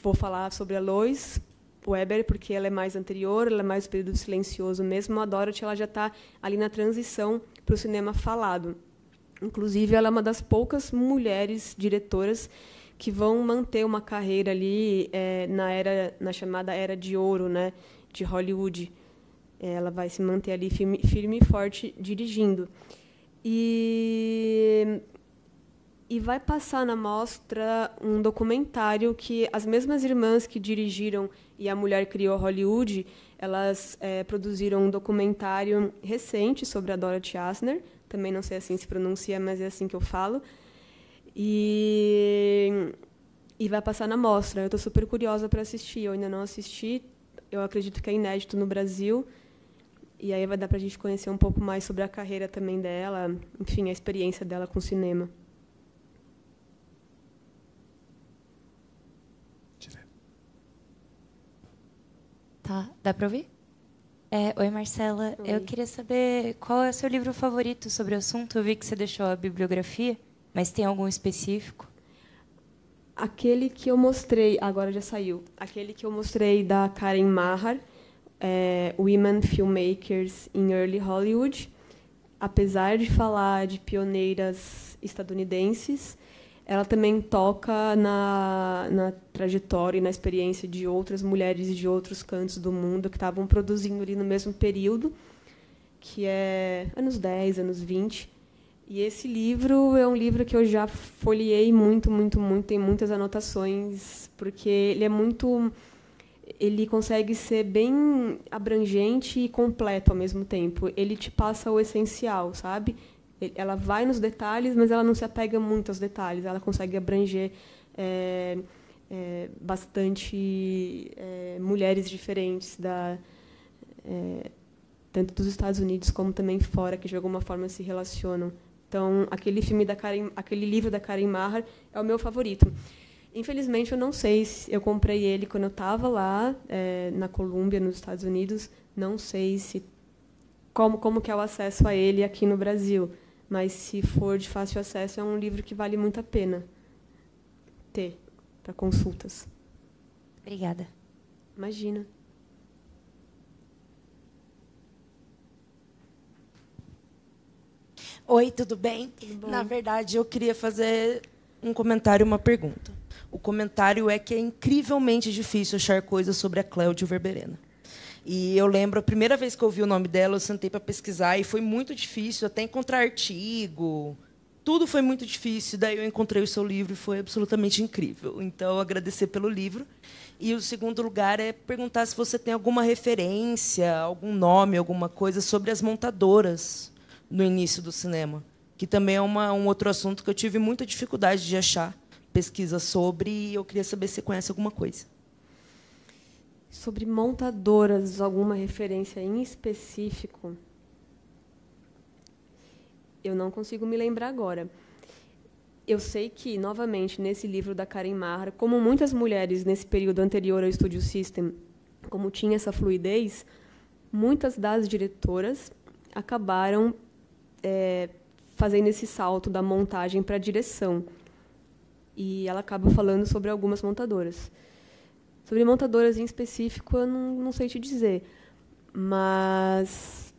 Speaker 3: vou falar sobre a Lois Weber, porque ela é mais anterior, ela é mais do período silencioso mesmo. A Dorothy ela já está ali na transição para o cinema falado. Inclusive, ela é uma das poucas mulheres diretoras que vão manter uma carreira ali é, na era, na chamada era de ouro, né, de Hollywood. Ela vai se manter ali firme, firme e forte dirigindo. E e vai passar na mostra um documentário que as mesmas irmãs que dirigiram e a mulher criou Hollywood, elas é, produziram um documentário recente sobre a Dorothy Asner, também não sei assim se pronuncia, mas é assim que eu falo. E, e vai passar na mostra. Eu estou super curiosa para assistir. Eu ainda não assisti. Eu acredito que é inédito no Brasil. E aí vai dar para a gente conhecer um pouco mais sobre a carreira também dela, enfim, a experiência dela com o cinema.
Speaker 7: Tá, dá para ouvir? É, oi, Marcela. Oi. Eu queria saber qual é o seu livro favorito sobre o assunto. Eu vi que você deixou a bibliografia, mas tem algum específico?
Speaker 3: Aquele que eu mostrei, agora já saiu. Aquele que eu mostrei da Karen Mahar, é, Women Filmmakers in Early Hollywood. Apesar de falar de pioneiras estadunidenses, ela também toca na, na trajetória e na experiência de outras mulheres de outros cantos do mundo que estavam produzindo ali no mesmo período, que é anos 10, anos 20. E esse livro é um livro que eu já folhei muito, muito, muito, tem muitas anotações, porque ele é muito ele consegue ser bem abrangente e completo ao mesmo tempo. Ele te passa o essencial, sabe? Ela vai nos detalhes, mas ela não se apega muito aos detalhes. Ela consegue abranger é, é, bastante é, mulheres diferentes da é, tanto dos Estados Unidos como também fora que de alguma forma se relacionam. Então, aquele filme da Karen, aquele livro da Karen Maher é o meu favorito. Infelizmente, eu não sei se eu comprei ele quando eu estava lá é, na Colômbia, nos Estados Unidos. Não sei se como como que é o acesso a ele aqui no Brasil. Mas se for de fácil acesso, é um livro que vale muito a pena ter para consultas.
Speaker 7: Obrigada.
Speaker 3: Imagina.
Speaker 8: Oi, tudo bem?
Speaker 3: Tudo
Speaker 8: Na verdade, eu queria fazer um comentário e uma pergunta. O comentário é que é incrivelmente difícil achar coisas sobre a Cléudia Verberena. E eu lembro, a primeira vez que eu vi o nome dela, eu sentei para pesquisar e foi muito difícil, até encontrar artigo. Tudo foi muito difícil. Daí eu encontrei o seu livro e foi absolutamente incrível. Então, agradecer pelo livro. E o segundo lugar é perguntar se você tem alguma referência, algum nome, alguma coisa sobre as montadoras no início do cinema, que também é uma, um outro assunto que eu tive muita dificuldade de achar pesquisa sobre e eu queria saber se você conhece alguma coisa.
Speaker 3: Sobre montadoras, alguma referência em específico? Eu não consigo me lembrar agora. Eu sei que, novamente, nesse livro da Karen Maher, como muitas mulheres nesse período anterior ao Studio System, como tinha essa fluidez, muitas das diretoras acabaram é, fazendo esse salto da montagem para a direção. E ela acaba falando sobre algumas montadoras. Sobre montadoras em específico, eu não, não sei te dizer. Mas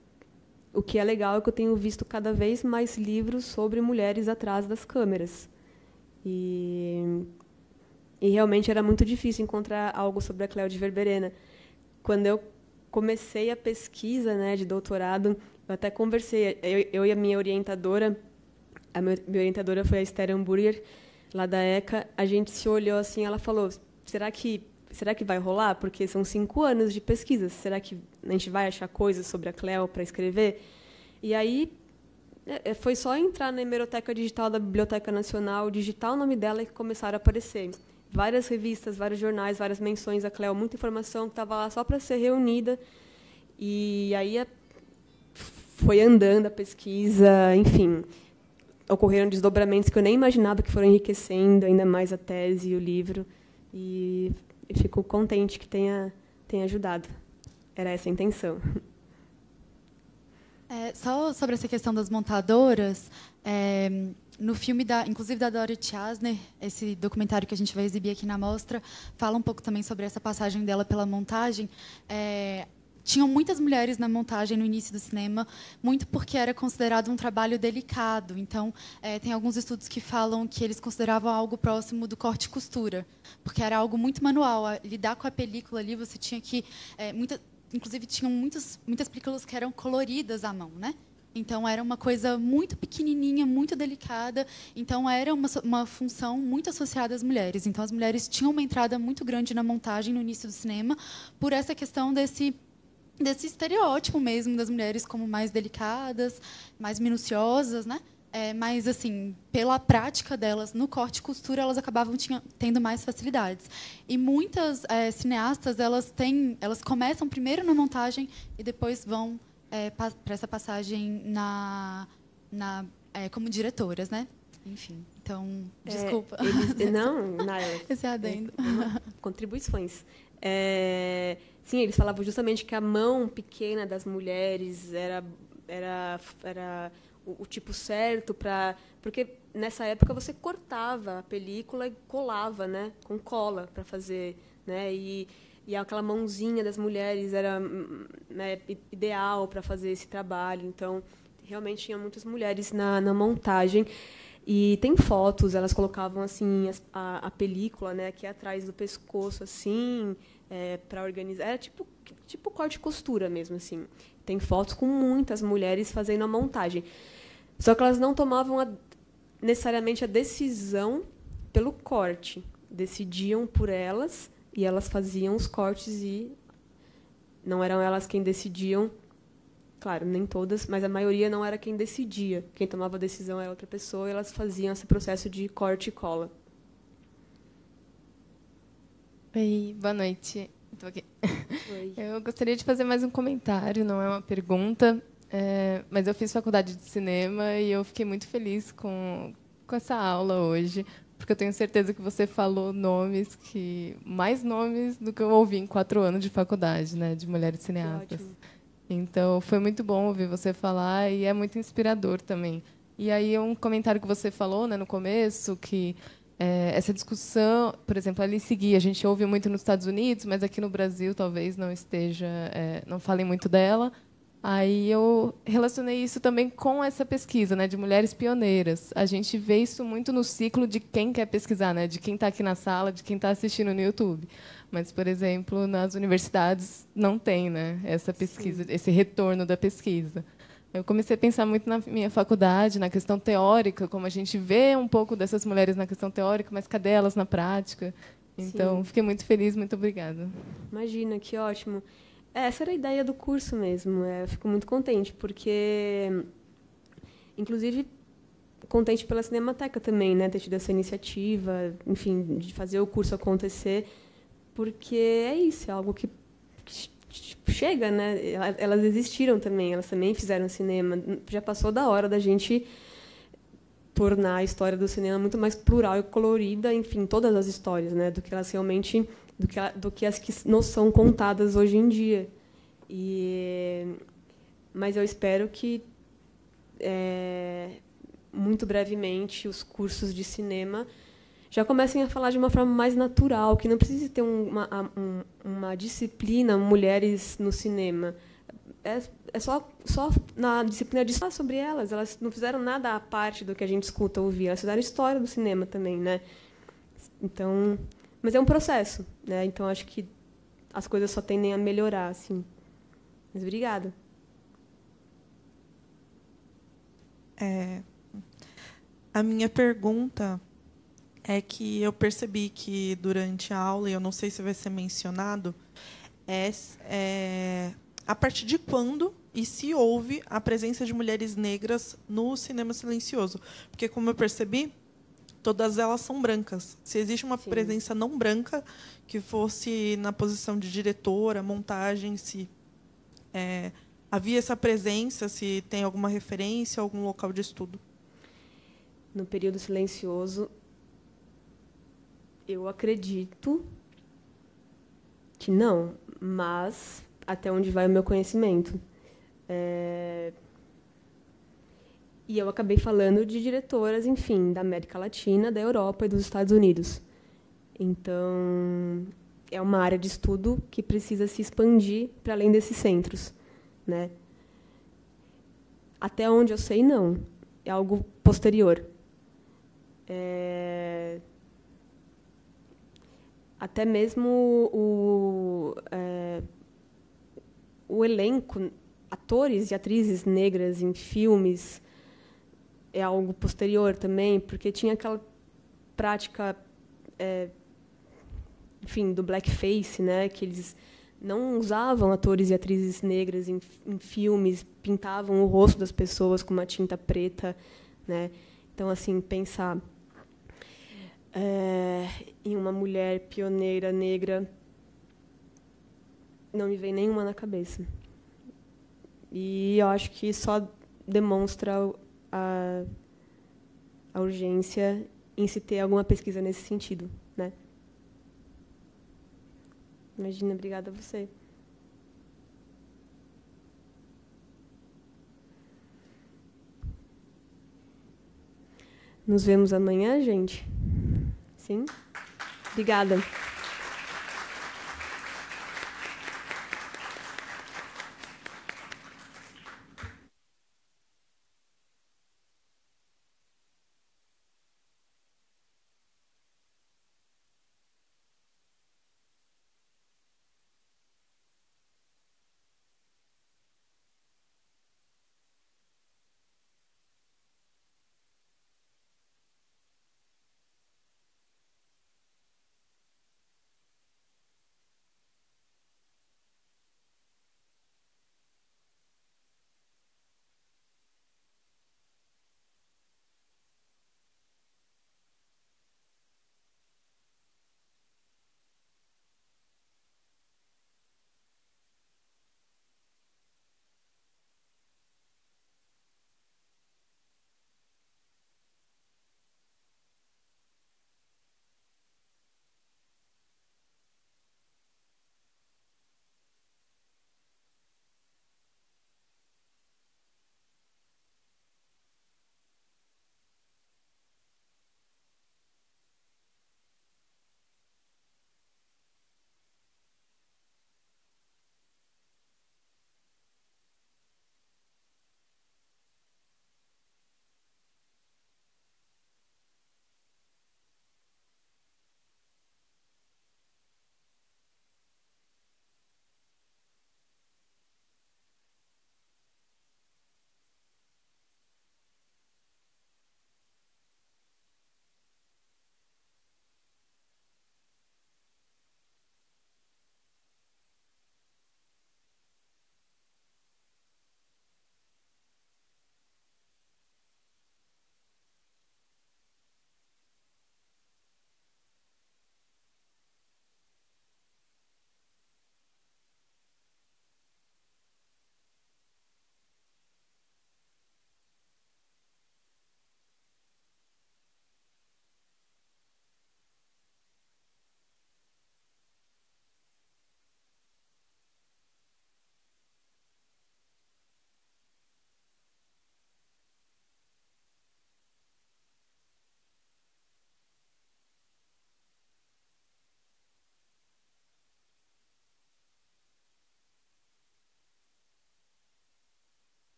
Speaker 3: o que é legal é que eu tenho visto cada vez mais livros sobre mulheres atrás das câmeras. E, e realmente era muito difícil encontrar algo sobre a Cléudia Verberena. Quando eu comecei a pesquisa né, de doutorado, eu até conversei, eu, eu e a minha orientadora, a minha orientadora foi a Esther Hamburger, lá da ECA, a gente se olhou assim, ela falou, será que será que vai rolar? Porque são cinco anos de pesquisa. Será que a gente vai achar coisas sobre a Cleo para escrever? E aí é, é, foi só entrar na hemeroteca digital da Biblioteca Nacional, digitar o nome dela e começaram a aparecer várias revistas, vários jornais, várias menções a Cleo, muita informação que estava lá só para ser reunida. E aí foi andando a pesquisa, enfim, ocorreram desdobramentos que eu nem imaginava que foram enriquecendo ainda mais a tese e o livro. E, fico contente que tenha, tenha ajudado. Era essa a intenção.
Speaker 4: É, só sobre essa questão das montadoras, é, no filme da, inclusive da Dorothy Asner, esse documentário que a gente vai exibir aqui na mostra, fala um pouco também sobre essa passagem dela pela montagem. É, tinham muitas mulheres na montagem no início do cinema, muito porque era considerado um trabalho delicado. Então, é, tem alguns estudos que falam que eles consideravam algo próximo do corte e costura, porque era algo muito manual. A, lidar com a película ali, você tinha que, é, muita, inclusive, tinham muitas muitas películas que eram coloridas à mão, né? Então era uma coisa muito pequenininha, muito delicada. Então era uma, uma função muito associada às mulheres. Então as mulheres tinham uma entrada muito grande na montagem no início do cinema por essa questão desse desse estereótipo mesmo das mulheres como mais delicadas, mais minuciosas, né? É, mas assim, pela prática delas no corte e costura, elas acabavam tinha, tendo mais facilidades. E muitas é, cineastas elas têm, elas começam primeiro na montagem e depois vão é, para essa passagem na, na é, como diretoras, né? Enfim, então
Speaker 3: É,
Speaker 4: desculpa.
Speaker 3: eles- não, (laughs) Naila.
Speaker 4: Esse adendo.
Speaker 3: É, contribuições. É, sim, eles falavam justamente que a mão pequena das mulheres era era era o, o tipo certo para porque nessa época você cortava a película e colava, né, com cola para fazer, né, e e aquela mãozinha das mulheres era hum, né, i- ideal para fazer esse trabalho. Então, realmente tinha muitas mulheres na, na montagem. E tem fotos, elas colocavam assim as- a, a película, né, aqui atrás do pescoço, assim, para organizar. Era tipo tipo corte e costura mesmo, assim. Tem fotos com muitas mulheres fazendo a montagem. Só que elas não tomavam a, necessariamente a decisão pelo corte. Decidiam por elas e elas faziam os cortes e não eram elas quem decidiam. Claro, nem todas, mas a maioria não era quem decidia. Quem tomava a decisão era outra pessoa e elas faziam esse processo de corte e cola.
Speaker 9: Oi, boa noite. Estou aqui.
Speaker 3: Oi. (laughs)
Speaker 9: Eu gostaria de fazer mais um comentário, não é uma pergunta, é, mas eu fiz faculdade de cinema e eu fiquei muito feliz com, com essa aula hoje, porque eu tenho certeza que você falou nomes que mais nomes do que eu ouvi em quatro anos de faculdade, né, de mulheres cineastas. Então foi muito bom ouvir você falar e é muito inspirador também. E aí um comentário que você falou, né, no começo, que essa discussão, por exemplo, ali seguir, a gente ouve muito nos Estados Unidos, mas aqui no Brasil talvez não esteja, é, não falem muito dela. Aí eu relacionei isso também com essa pesquisa, né, de mulheres pioneiras. A gente vê isso muito no ciclo de quem quer pesquisar, né, de quem está aqui na sala, de quem está assistindo no YouTube. Mas, por exemplo, nas universidades não tem, né, essa pesquisa, esse retorno da pesquisa. Eu comecei a pensar muito na minha faculdade, na questão teórica, como a gente vê um pouco dessas mulheres na questão teórica, mas cadê elas na prática? Então,
Speaker 3: Sim.
Speaker 9: fiquei muito feliz, muito obrigada.
Speaker 3: Imagina, que ótimo. É, Essa era a ideia do curso mesmo. é, Eu fico muito contente, porque, inclusive, contente pela Cinemateca também, né? Ter tido essa iniciativa, enfim, de fazer o curso acontecer, porque é isso, é algo que, que chega, né? Elas existiram também, elas também fizeram cinema. Já passou da hora da gente tornar a história do cinema muito mais plural e colorida, enfim, todas as histórias, né, do que elas realmente, do que, do que as que não são contadas hoje em dia. E, mas eu espero que é, muito brevemente os cursos de cinema já comecem a falar de uma forma mais natural, que não precise ter um- uma, a- um- uma disciplina mulheres no cinema. É, é só, só na disciplina de falar sobre elas. Elas não fizeram nada à parte do que a gente escuta ou ouvir. Elas fizeram história do cinema também, né? Então, mas é um processo, né? Então acho que as coisas só tendem a melhorar, assim. Mas obrigada.
Speaker 10: É, a minha pergunta é que eu percebi que durante a aula, e eu não sei se vai ser mencionado, é, é a partir de quando e se houve a presença de mulheres negras no cinema silencioso. Porque, como eu percebi, todas elas são brancas. Se existe uma
Speaker 3: Sim.
Speaker 10: presença não branca que fosse na posição de diretora, montagem, se é, havia essa presença, se tem alguma referência, algum local de estudo.
Speaker 3: No período silencioso, eu acredito que não, mas até onde vai o meu conhecimento. É, E eu acabei falando de diretoras, enfim, da América Latina, da Europa e dos Estados Unidos. Então, é uma área de estudo que precisa se expandir para além desses centros, né? Até onde eu sei, não. É algo posterior. É, Até mesmo o, é, o elenco, atores e atrizes negras em filmes, é algo posterior também, porque tinha aquela prática, é, enfim, do blackface, né, que eles não usavam atores e atrizes negras em, em filmes, pintavam o rosto das pessoas com uma tinta preta, né? Então, assim, pensar é, em uma mulher pioneira negra não me vem nenhuma na cabeça. E eu acho que só demonstra a, a urgência em se ter alguma pesquisa nesse sentido, né? Imagina, obrigada a você. Nos vemos amanhã, gente? Sim? Obrigada.